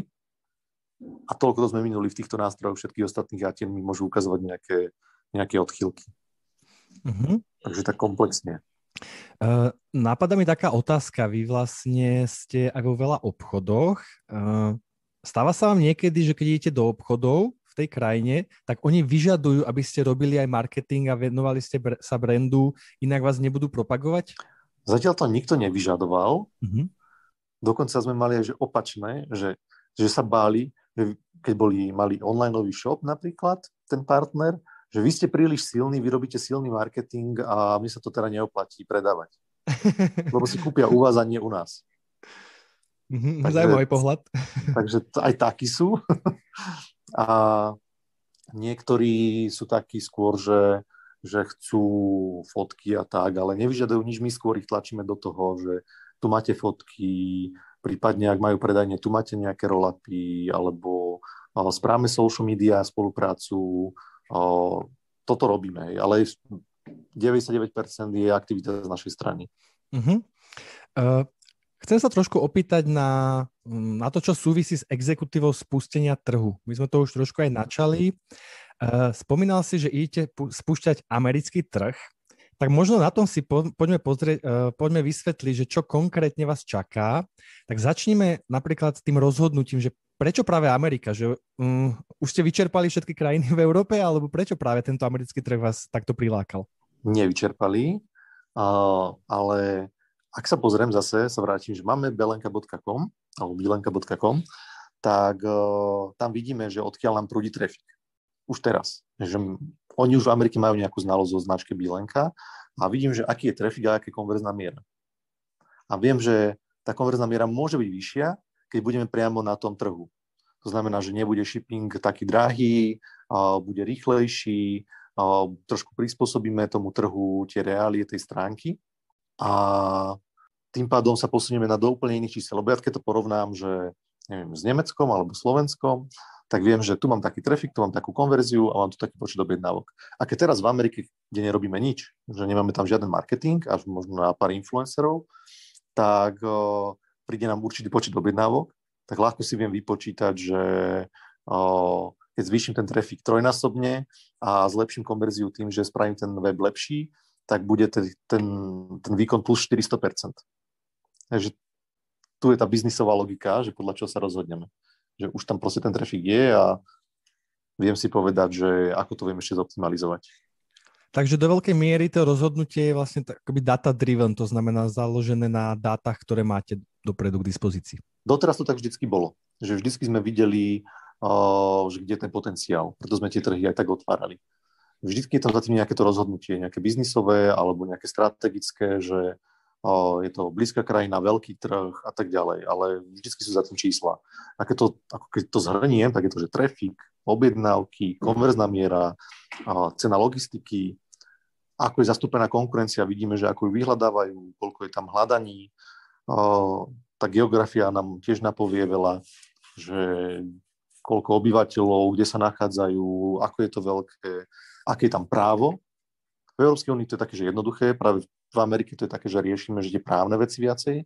a toľko to sme minuli v týchto nástrojoch všetkých ostatných a tie mi môžu ukazovať nejaké, nejaké odchýlky. Mm-hmm. Takže tak komplexne. Uh, napadá mi taká otázka. Vy vlastne ste aj vo veľa obchodoch. Uh, stáva sa vám niekedy, že keď idete do obchodov v tej krajine, tak oni vyžadujú, aby ste robili aj marketing a venovali ste br- sa brandu, inak vás nebudú propagovať? Zatiaľ to nikto nevyžadoval. Uh-huh. Dokonca sme mali aj že opačné, že, že sa báli, že keď boli, mali online shop napríklad, ten partner, že vy ste príliš silní, vy robíte silný marketing a mi sa to teda neoplatí predávať. Lebo si kúpia u vás a nie u nás. Mm-hmm, takže, Zajímavý pohľad. takže aj takí sú. a niektorí sú takí skôr, že, že chcú fotky a tak, ale nevyžadujú nič, my skôr ich tlačíme do toho, že tu máte fotky, prípadne ak majú predajne, tu máte nejaké rolapy, alebo správame social media, spoluprácu, toto robíme, ale 99% je aktivita z našej strany. Uh-huh. Uh, chcem sa trošku opýtať na, na to, čo súvisí s exekutívou spustenia trhu. My sme to už trošku aj načali. Uh, spomínal si, že idete spúšťať americký trh, tak možno na tom si po, poďme, pozrieť, uh, poďme vysvetliť, že čo konkrétne vás čaká. Tak začníme napríklad s tým rozhodnutím, že prečo práve Amerika? Že, um, už ste vyčerpali všetky krajiny v Európe, alebo prečo práve tento americký trh vás takto prilákal? Nevyčerpali, uh, ale ak sa pozriem zase, sa vrátim, že máme belenka.com alebo bilenka.com, tak uh, tam vidíme, že odkiaľ nám prúdi trafik. Už teraz. Že oni už v Amerike majú nejakú znalosť o značke Bilenka a vidím, že aký je trafik a aká je konverzná miera. A viem, že tá konverzná miera môže byť vyššia, keď budeme priamo na tom trhu. To znamená, že nebude shipping taký drahý, bude rýchlejší, trošku prispôsobíme tomu trhu tie reálie tej stránky a tým pádom sa posunieme na do úplne iných čísel. Lebo ja keď to porovnám, že neviem, s Nemeckom alebo Slovenskom, tak viem, že tu mám taký trafik, tu mám takú konverziu a mám tu taký počet objednávok. A keď teraz v Amerike, kde nerobíme nič, že nemáme tam žiaden marketing, až možno na pár influencerov, tak príde nám určitý počet objednávok, tak ľahko si viem vypočítať, že o, keď zvýšim ten trafik trojnásobne a zlepším konverziu tým, že spravím ten web lepší, tak bude ten, ten, ten výkon plus 400%. Takže tu je tá biznisová logika, že podľa čoho sa rozhodneme. Že už tam proste ten trafik je a viem si povedať, že ako to viem ešte zoptimalizovať. Takže do veľkej miery to rozhodnutie je vlastne akoby data-driven, to znamená založené na dátach, ktoré máte dopredu k dispozícii. Doteraz to tak vždycky bolo, že vždycky sme videli, uh, že kde je ten potenciál, preto sme tie trhy aj tak otvárali. Vždycky je tam za tým nejaké to rozhodnutie, nejaké biznisové alebo nejaké strategické, že je to blízka krajina, veľký trh a tak ďalej, ale vždycky sú za tým čísla. A keď to, ako keď to zhrniem, tak je to, že trafik, objednávky, konverzná miera, cena logistiky, ako je zastúpená konkurencia, vidíme, že ako ju vyhľadávajú, koľko je tam hľadaní. Tá geografia nám tiež napovie veľa, že koľko obyvateľov, kde sa nachádzajú, ako je to veľké, aké je tam právo. V Európskej únii to je také, že jednoduché, práve v Amerike to je také, že riešime, že tie právne veci viacej.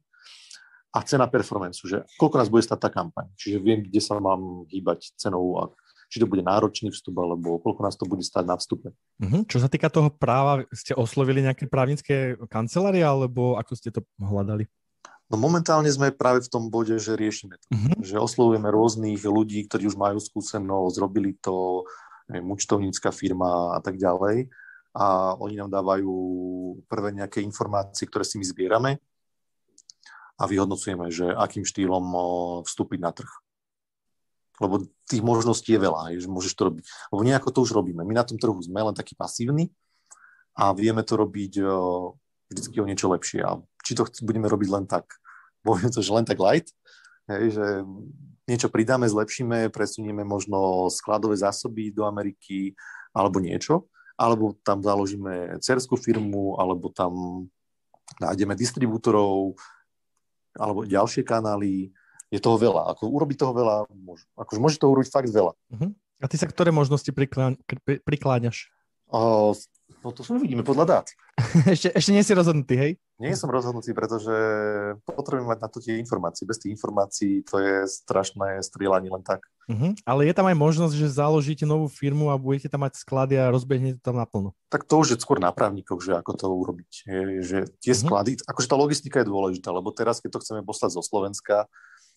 A cena performance, že koľko nás bude stať tá kampaň. Čiže viem, kde sa mám hýbať cenou a či to bude náročný vstup, alebo koľko nás to bude stať na vstupe. Uh-huh. Čo sa týka toho práva, ste oslovili nejaké právnické kancelárie, alebo ako ste to hľadali? No momentálne sme práve v tom bode, že riešime to. Uh-huh. Že oslovujeme rôznych ľudí, ktorí už majú skúsenosť, robili to, neviem, účtovnícka firma a tak ďalej. A oni nám dávajú prvé nejaké informácie, ktoré si my zbierame a vyhodnocujeme, že akým štýlom vstúpiť na trh lebo tých možností je veľa, že môžeš to robiť. Lebo nejako to už robíme. My na tom trhu sme len takí pasívni a vieme to robiť o, vždycky o niečo lepšie. A či to budeme robiť len tak, poviem to, že len tak light, že niečo pridáme, zlepšíme, presunieme možno skladové zásoby do Ameriky alebo niečo, alebo tam založíme cerskú firmu, alebo tam nájdeme distribútorov, alebo ďalšie kanály, je toho veľa. Ako urobiť toho veľa, môže, akože môže toho urobiť fakt veľa. Uh-huh. A ty sa ktoré možnosti prikláňaš? Uh, no to sa uvidíme podľa dát. ešte, ešte nie si rozhodnutý, hej? Nie som rozhodnutý, pretože potrebujem mať na to tie informácie. Bez tých informácií to je strašné strieľanie len tak. Uh-huh. Ale je tam aj možnosť, že založíte novú firmu a budete tam mať sklady a rozbehnete to tam naplno. Tak to už je skôr na právnikoch, že ako to urobiť. Je, že tie uh-huh. sklady, akože tá logistika je dôležitá, lebo teraz, keď to chceme poslať zo Slovenska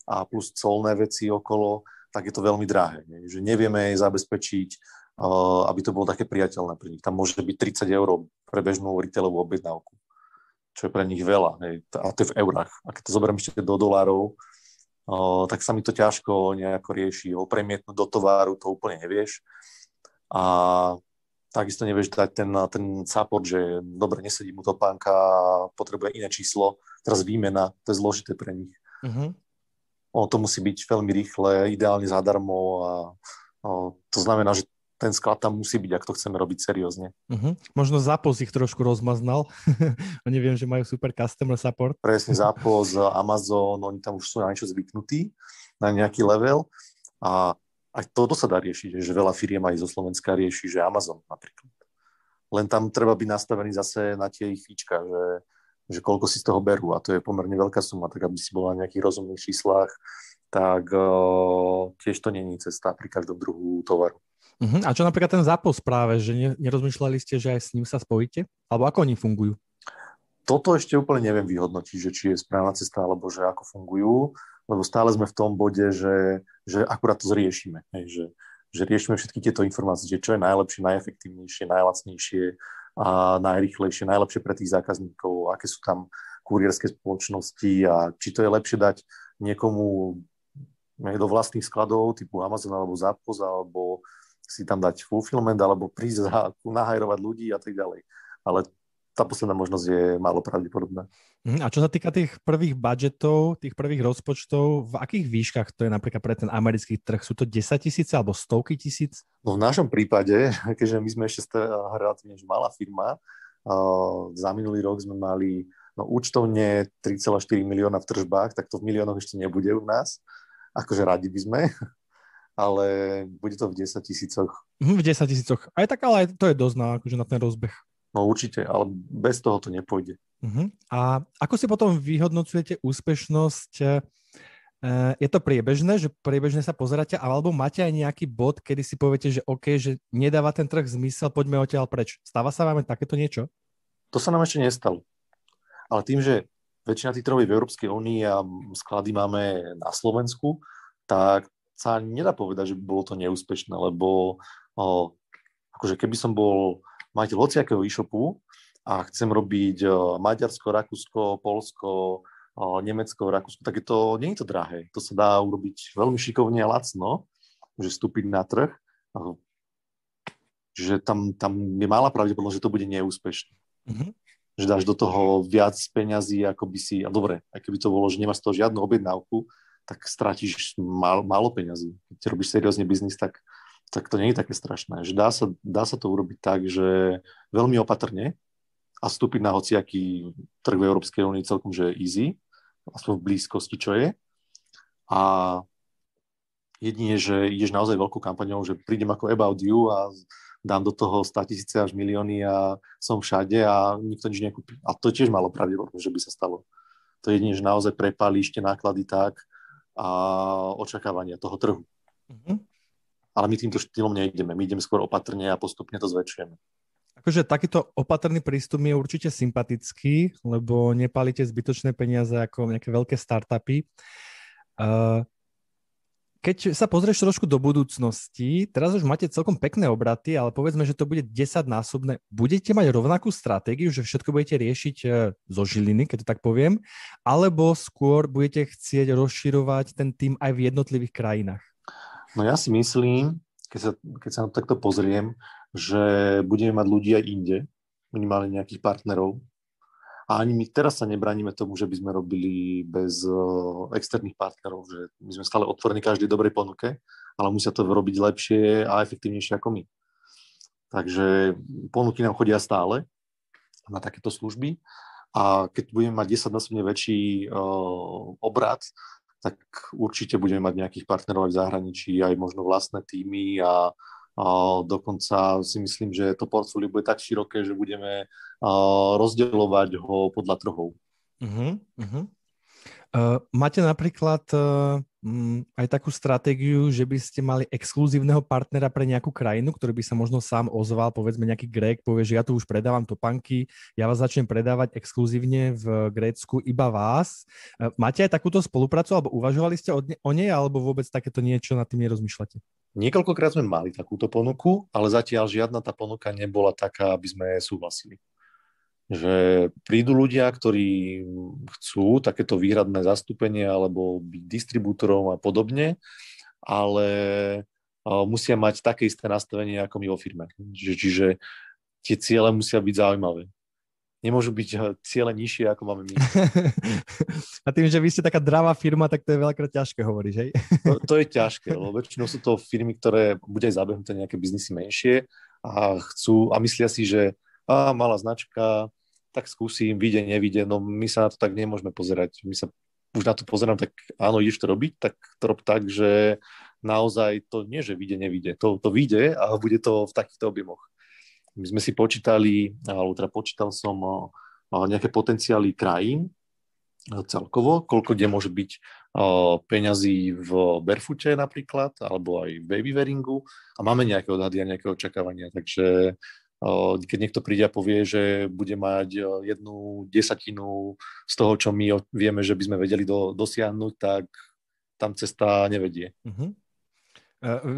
a plus colné veci okolo, tak je to veľmi drahé. Že nevieme zabezpečiť, uh, aby to bolo také priateľné pre nich. Tam môže byť 30 eur pre bežnú retailovú objednávku, čo je pre nich veľa. Hej. A to je v eurách. A keď to zoberiem ešte do dolárov, o, tak sa mi to ťažko nejako rieši. O premietnúť do továru to úplne nevieš. A takisto nevieš dať ten, ten support, že dobre, nesedí mu topánka, potrebuje iné číslo, teraz výmena, to je zložité pre nich. Uh-huh. Ono to musí byť veľmi rýchle, ideálne zadarmo a o, to znamená, že ten sklad tam musí byť, ak to chceme robiť seriózne. Uh-huh. Možno Zapos ich trošku rozmaznal. oni viem, že majú super customer support. Presne Zapos, Amazon, oni tam už sú na niečo zvyknutí, na nejaký level a aj toto sa dá riešiť, že veľa firiem aj zo Slovenska rieši, že Amazon napríklad. Len tam treba byť nastavený zase na tie ich fíčka, že, že koľko si z toho berú a to je pomerne veľká suma, tak aby si bol na nejakých rozumných číslach, tak uh, tiež to není cesta pri každom druhu tovaru. Uh-huh. A čo napríklad ten zápos práve, že nerozmýšľali ste, že aj s ním sa spojíte? Alebo ako oni fungujú? Toto ešte úplne neviem vyhodnotiť, že či je správna cesta, alebo že ako fungujú, lebo stále sme v tom bode, že, že akurát to zriešime. Hej, že, že riešime všetky tieto informácie, že čo je najlepšie, najefektívnejšie, najlacnejšie a najrychlejšie, najlepšie pre tých zákazníkov, aké sú tam kurierské spoločnosti a či to je lepšie dať niekomu do vlastných skladov typu Amazon alebo Zappos alebo si tam dať fulfillment alebo prísť a nahajrovať ľudí a tak ďalej. Ale tá posledná možnosť je málo pravdepodobná. Mhm, a čo sa týka tých prvých budžetov, tých prvých rozpočtov, v akých výškach to je napríklad pre ten americký trh? Sú to 10 tisíce alebo stovky tisíc? No v našom prípade, keďže my sme ešte relatívne malá firma, za minulý rok sme mali no, účtovne 3,4 milióna v tržbách, tak to v miliónoch ešte nebude u nás. Akože radi by sme, ale bude to v 10 tisícoch. Mhm, v 10 tisícoch. Aj tak, ale aj to je dosť na, akože na ten rozbeh. No určite, ale bez toho to nepôjde. Uh-huh. A ako si potom vyhodnocujete úspešnosť? E, je to priebežné, že priebežne sa pozeráte, alebo máte aj nejaký bod, kedy si poviete, že OK, že nedáva ten trh zmysel, poďme odtiaľ preč. Stáva sa vám takéto niečo? To sa nám ešte nestalo. Ale tým, že väčšina tých trhov v Európskej únii a sklady máme na Slovensku, tak sa nedá povedať, že bolo to neúspešné, lebo o, akože keby som bol majiteľ hociakého e-shopu a chcem robiť o, Maďarsko, Rakúsko, Polsko, o, Nemecko, Rakúsko, tak je to, nie je to drahé. To sa dá urobiť veľmi šikovne a lacno, že vstúpiť na trh. Že tam, tam je malá pravdepodobnosť, že to bude neúspešné. Mm-hmm. Že dáš do toho viac peňazí, ako by si... A dobre, aj keby to bolo, že nemáš z toho žiadnu objednávku, tak stratíš málo, málo peňazí. Keď robíš seriózny biznis, tak, tak to nie je také strašné. Že dá, sa, dá sa to urobiť tak, že veľmi opatrne a vstúpiť na hociaký trh v Európskej únii celkom, že je easy, aspoň v blízkosti, čo je. A jedine, že ideš naozaj veľkou kampaňou, že prídem ako About You a dám do toho 100 tisíce až milióny a som všade a nikto nič nekúpi. A to tiež malo pravdepodobne, že by sa stalo. To je jedine, že naozaj prepálíš tie náklady tak, a očakávania toho trhu. Mm-hmm. Ale my týmto štýlom nejdeme. My ideme skôr opatrne a postupne to zväčšujeme. Akože takýto opatrný prístup je určite sympatický, lebo nepálite zbytočné peniaze ako nejaké veľké startupy. Uh, keď sa pozrieš trošku do budúcnosti, teraz už máte celkom pekné obraty, ale povedzme, že to bude 10 násobné. Budete mať rovnakú stratégiu, že všetko budete riešiť e, zo Žiliny, keď to tak poviem, alebo skôr budete chcieť rozširovať ten tým aj v jednotlivých krajinách? No ja si myslím, keď sa, keď sa na to takto pozriem, že budeme mať ľudí aj inde, minimálne nejakých partnerov, a ani my teraz sa nebraníme tomu, že by sme robili bez uh, externých partnerov, že my sme stále otvorení každej dobrej ponuke, ale musia to robiť lepšie a efektívnejšie ako my. Takže ponuky nám chodia stále na takéto služby a keď budeme mať 10 násobne väčší uh, obrad, tak určite budeme mať nejakých partnerov aj v zahraničí, aj možno vlastné týmy A dokonca si myslím, že to portfólio bude tak široké, že budeme rozdeľovať ho podľa trhov. Uh-huh, uh-huh. Uh, máte napríklad uh, um, aj takú stratégiu, že by ste mali exkluzívneho partnera pre nejakú krajinu, ktorý by sa možno sám ozval, povedzme nejaký Grék, povie, že ja tu už predávam topanky, ja vás začnem predávať exkluzívne v Grécku iba vás. Uh, máte aj takúto spoluprácu, alebo uvažovali ste o, o nej, alebo vôbec takéto niečo nad tým nerozmýšľate? Niekoľkokrát sme mali takúto ponuku, ale zatiaľ žiadna tá ponuka nebola taká, aby sme súhlasili že prídu ľudia, ktorí chcú takéto výhradné zastúpenie alebo byť distribútorom a podobne, ale musia mať také isté nastavenie ako my vo firme. Čiže tie ciele musia byť zaujímavé. Nemôžu byť ciele nižšie, ako máme my. A tým, že vy ste taká dravá firma, tak to je veľakrát ťažké hovoriť, hej? To, to je ťažké, lebo väčšinou sú to firmy, ktoré bude aj zabehnuté nejaké biznisy menšie a chcú a myslia si, že a, malá značka, tak skúsim, vyjde, nevidie, no my sa na to tak nemôžeme pozerať. My sa už na to pozerám, tak áno, ideš to robiť, tak to rob tak, že naozaj to nie, že vyjde, nevidie. To, to vyjde a bude to v takýchto objemoch. My sme si počítali, alebo teda počítal som nejaké potenciály krajín celkovo, koľko kde môže byť peňazí v Barefoote napríklad, alebo aj v Babywearingu a máme nejaké odhady a nejaké očakávania, takže keď niekto príde a povie, že bude mať jednu desatinu z toho, čo my vieme, že by sme vedeli do, dosiahnuť, tak tam cesta nevedie. Uh-huh.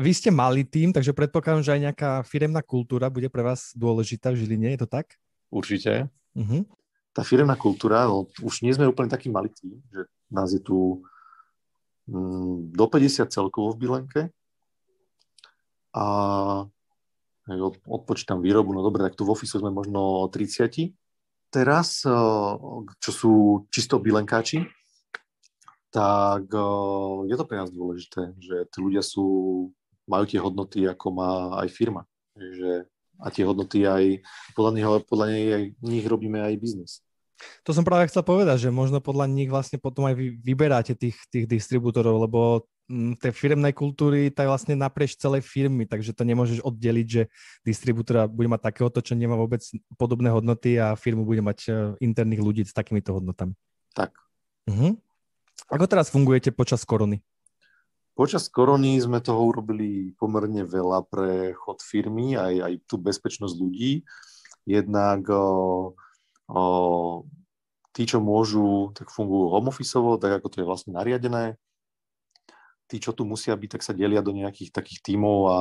Vy ste malý tým, takže predpokladám, že aj nejaká firemná kultúra bude pre vás dôležitá v Žiline, je to tak? Určite. Uh-huh. Tá firemná kultúra, no, už nie sme úplne taký malý tým, že nás je tu mm, do 50 celkovo v Bilenke a odpočítam výrobu, no dobre, tak tu v office sme možno 30. Teraz, eh, čo sú čisto bilenkáči, tak eh, je to pre nás dôležité, že tí ľudia sú, majú tie hodnoty, ako má aj firma. Že, a tie hodnoty aj, podľa, nich, podľa nej, aj, nich robíme aj biznis. To som práve chcel povedať, že možno podľa nich vlastne potom aj vy vyberáte tých, tých distribútorov, lebo Mm, tej firmnej kultúry, tak vlastne naprieč celej firmy, takže to nemôžeš oddeliť, že distribútor bude mať takéhoto, čo nemá vôbec podobné hodnoty a firmu bude mať e, interných ľudí s takýmito hodnotami. Tak. Uh-huh. Ako teraz fungujete počas korony? Počas korony sme toho urobili pomerne veľa pre chod firmy, aj, aj tú bezpečnosť ľudí. Jednak o, o, tí, čo môžu, tak fungujú home tak ako to je vlastne nariadené tí, čo tu musia byť, tak sa delia do nejakých takých tímov a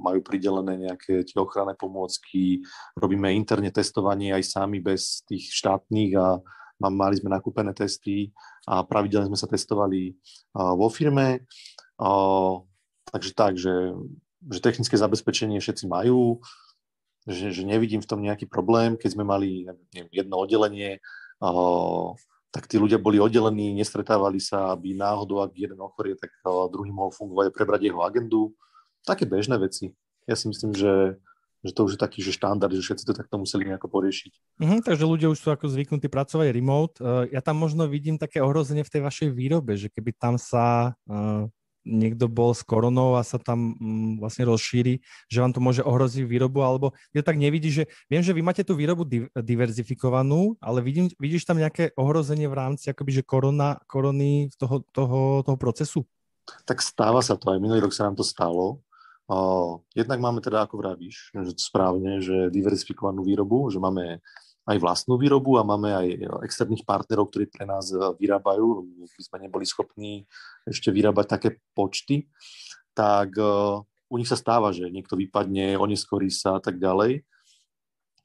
majú pridelené nejaké tie ochranné pomôcky. Robíme interne testovanie aj sami bez tých štátnych a mali sme nakúpené testy a pravidelne sme sa testovali vo firme. Takže tak, že, že technické zabezpečenie všetci majú, že, že nevidím v tom nejaký problém. Keď sme mali neviem, jedno oddelenie, tak tí ľudia boli oddelení, nestretávali sa, aby náhodou, ak jeden ochorie, tak druhý mohol fungovať a prebrať jeho agendu. Také bežné veci. Ja si myslím, že, že to už je taký že štandard, že všetci to takto museli nejako poriešiť. Uh-huh, takže ľudia už sú ako zvyknutí pracovať remote. Uh, ja tam možno vidím také ohrozenie v tej vašej výrobe, že keby tam sa uh, niekto bol s koronou a sa tam mm, vlastne rozšíri, že vám to môže ohroziť výrobu, alebo je tak nevidí, že viem, že vy máte tú výrobu div- diverzifikovanú, ale vidím, vidíš tam nejaké ohrozenie v rámci akoby, že korona, korony toho, toho, toho procesu? Tak stáva sa to, aj minulý rok sa nám to stalo. Jednak máme teda, ako vravíš, že správne, že diverzifikovanú výrobu, že máme aj vlastnú výrobu a máme aj externých partnerov, ktorí pre nás vyrábajú. My sme neboli schopní ešte vyrábať také počty, tak e, u nich sa stáva, že niekto vypadne, oneskorí sa a tak ďalej.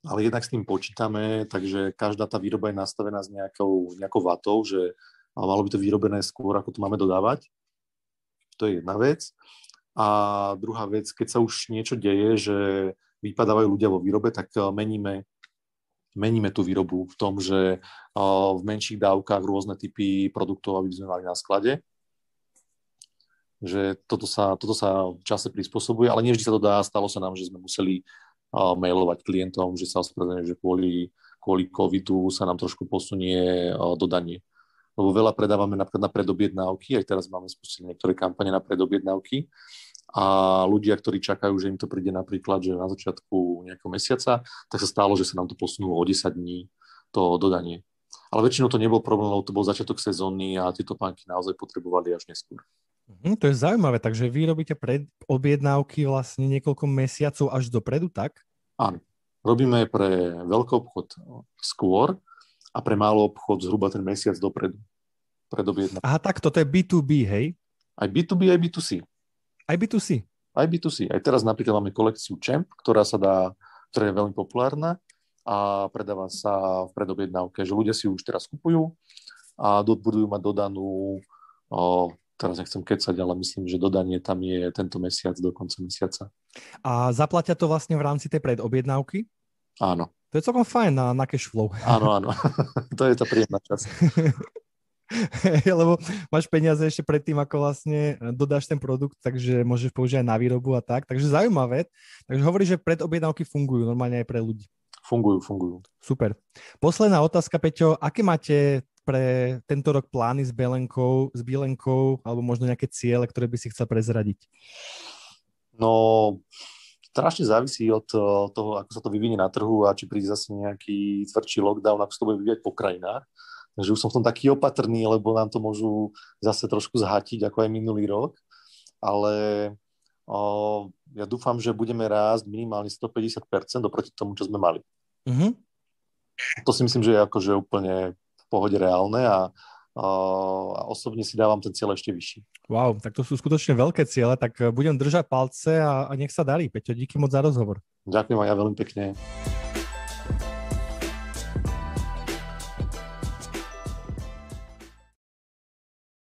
Ale jednak s tým počítame, takže každá tá výroba je nastavená s nejakou, nejakou vatou, že malo by to vyrobené skôr, ako to máme dodávať. To je jedna vec. A druhá vec, keď sa už niečo deje, že vypadávajú ľudia vo výrobe, tak e, meníme meníme tú výrobu v tom, že v menších dávkach rôzne typy produktov, aby sme mali na sklade. Že toto sa, toto sa v čase prispôsobuje, ale nevždy sa to dá. Stalo sa nám, že sme museli mailovať klientom, že sa ospravedlňuje, že kvôli, kvôli covidu sa nám trošku posunie dodanie. Lebo veľa predávame napríklad na predobjednávky, aj teraz máme spustené niektoré kampane na predobjednávky a ľudia, ktorí čakajú, že im to príde napríklad, že na začiatku nejakého mesiaca, tak sa stalo, že sa nám to posunulo o 10 dní to dodanie. Ale väčšinou to nebol problém, lebo to bol začiatok sezóny a tieto pánky naozaj potrebovali až neskôr. Mm, to je zaujímavé, takže vy robíte pred objednávky vlastne niekoľko mesiacov až dopredu, tak? Áno. Robíme pre veľký obchod skôr a pre malý obchod zhruba ten mesiac dopredu. Pred objednávku. Aha, tak toto je B2B, hej? Aj B2B, aj B2C. Aj B2C? Aj B2C. Aj teraz napríklad máme kolekciu Champ, ktorá sa dá, ktorá je veľmi populárna a predáva sa v predobjednávke, že ľudia si už teraz kupujú a budú mať dodanú o, teraz nechcem kecať, ale myslím, že dodanie tam je tento mesiac do konca mesiaca. A zaplatia to vlastne v rámci tej predobjednávky? Áno. To je celkom fajn na, na cash flow. Áno, áno. to je tá príjemná časť. Lebo máš peniaze ešte predtým, ako vlastne dodáš ten produkt, takže môžeš použiť aj na výrobu a tak. Takže zaujímavé. Takže hovorí, že predobjednávky fungujú normálne aj pre ľudí. Fungujú, fungujú. Super. Posledná otázka, Peťo. Aké máte pre tento rok plány s Belenkou, s Bielenkou, alebo možno nejaké ciele, ktoré by si chcel prezradiť? No, strašne závisí od toho, ako sa to vyvinie na trhu a či príde zase nejaký tvrdší lockdown, ako sa to bude vyvíjať po krajinách. Takže už som v tom taký opatrný, lebo nám to môžu zase trošku zhatiť, ako aj minulý rok. Ale o, ja dúfam, že budeme rásť minimálne 150% oproti tomu, čo sme mali. Mm-hmm. To si myslím, že je akože úplne v pohode reálne a, a osobne si dávam ten cieľ ešte vyšší. Wow, tak to sú skutočne veľké ciele, tak budem držať palce a, a nech sa darí. Peťo, díky moc za rozhovor. Ďakujem aj ja veľmi pekne.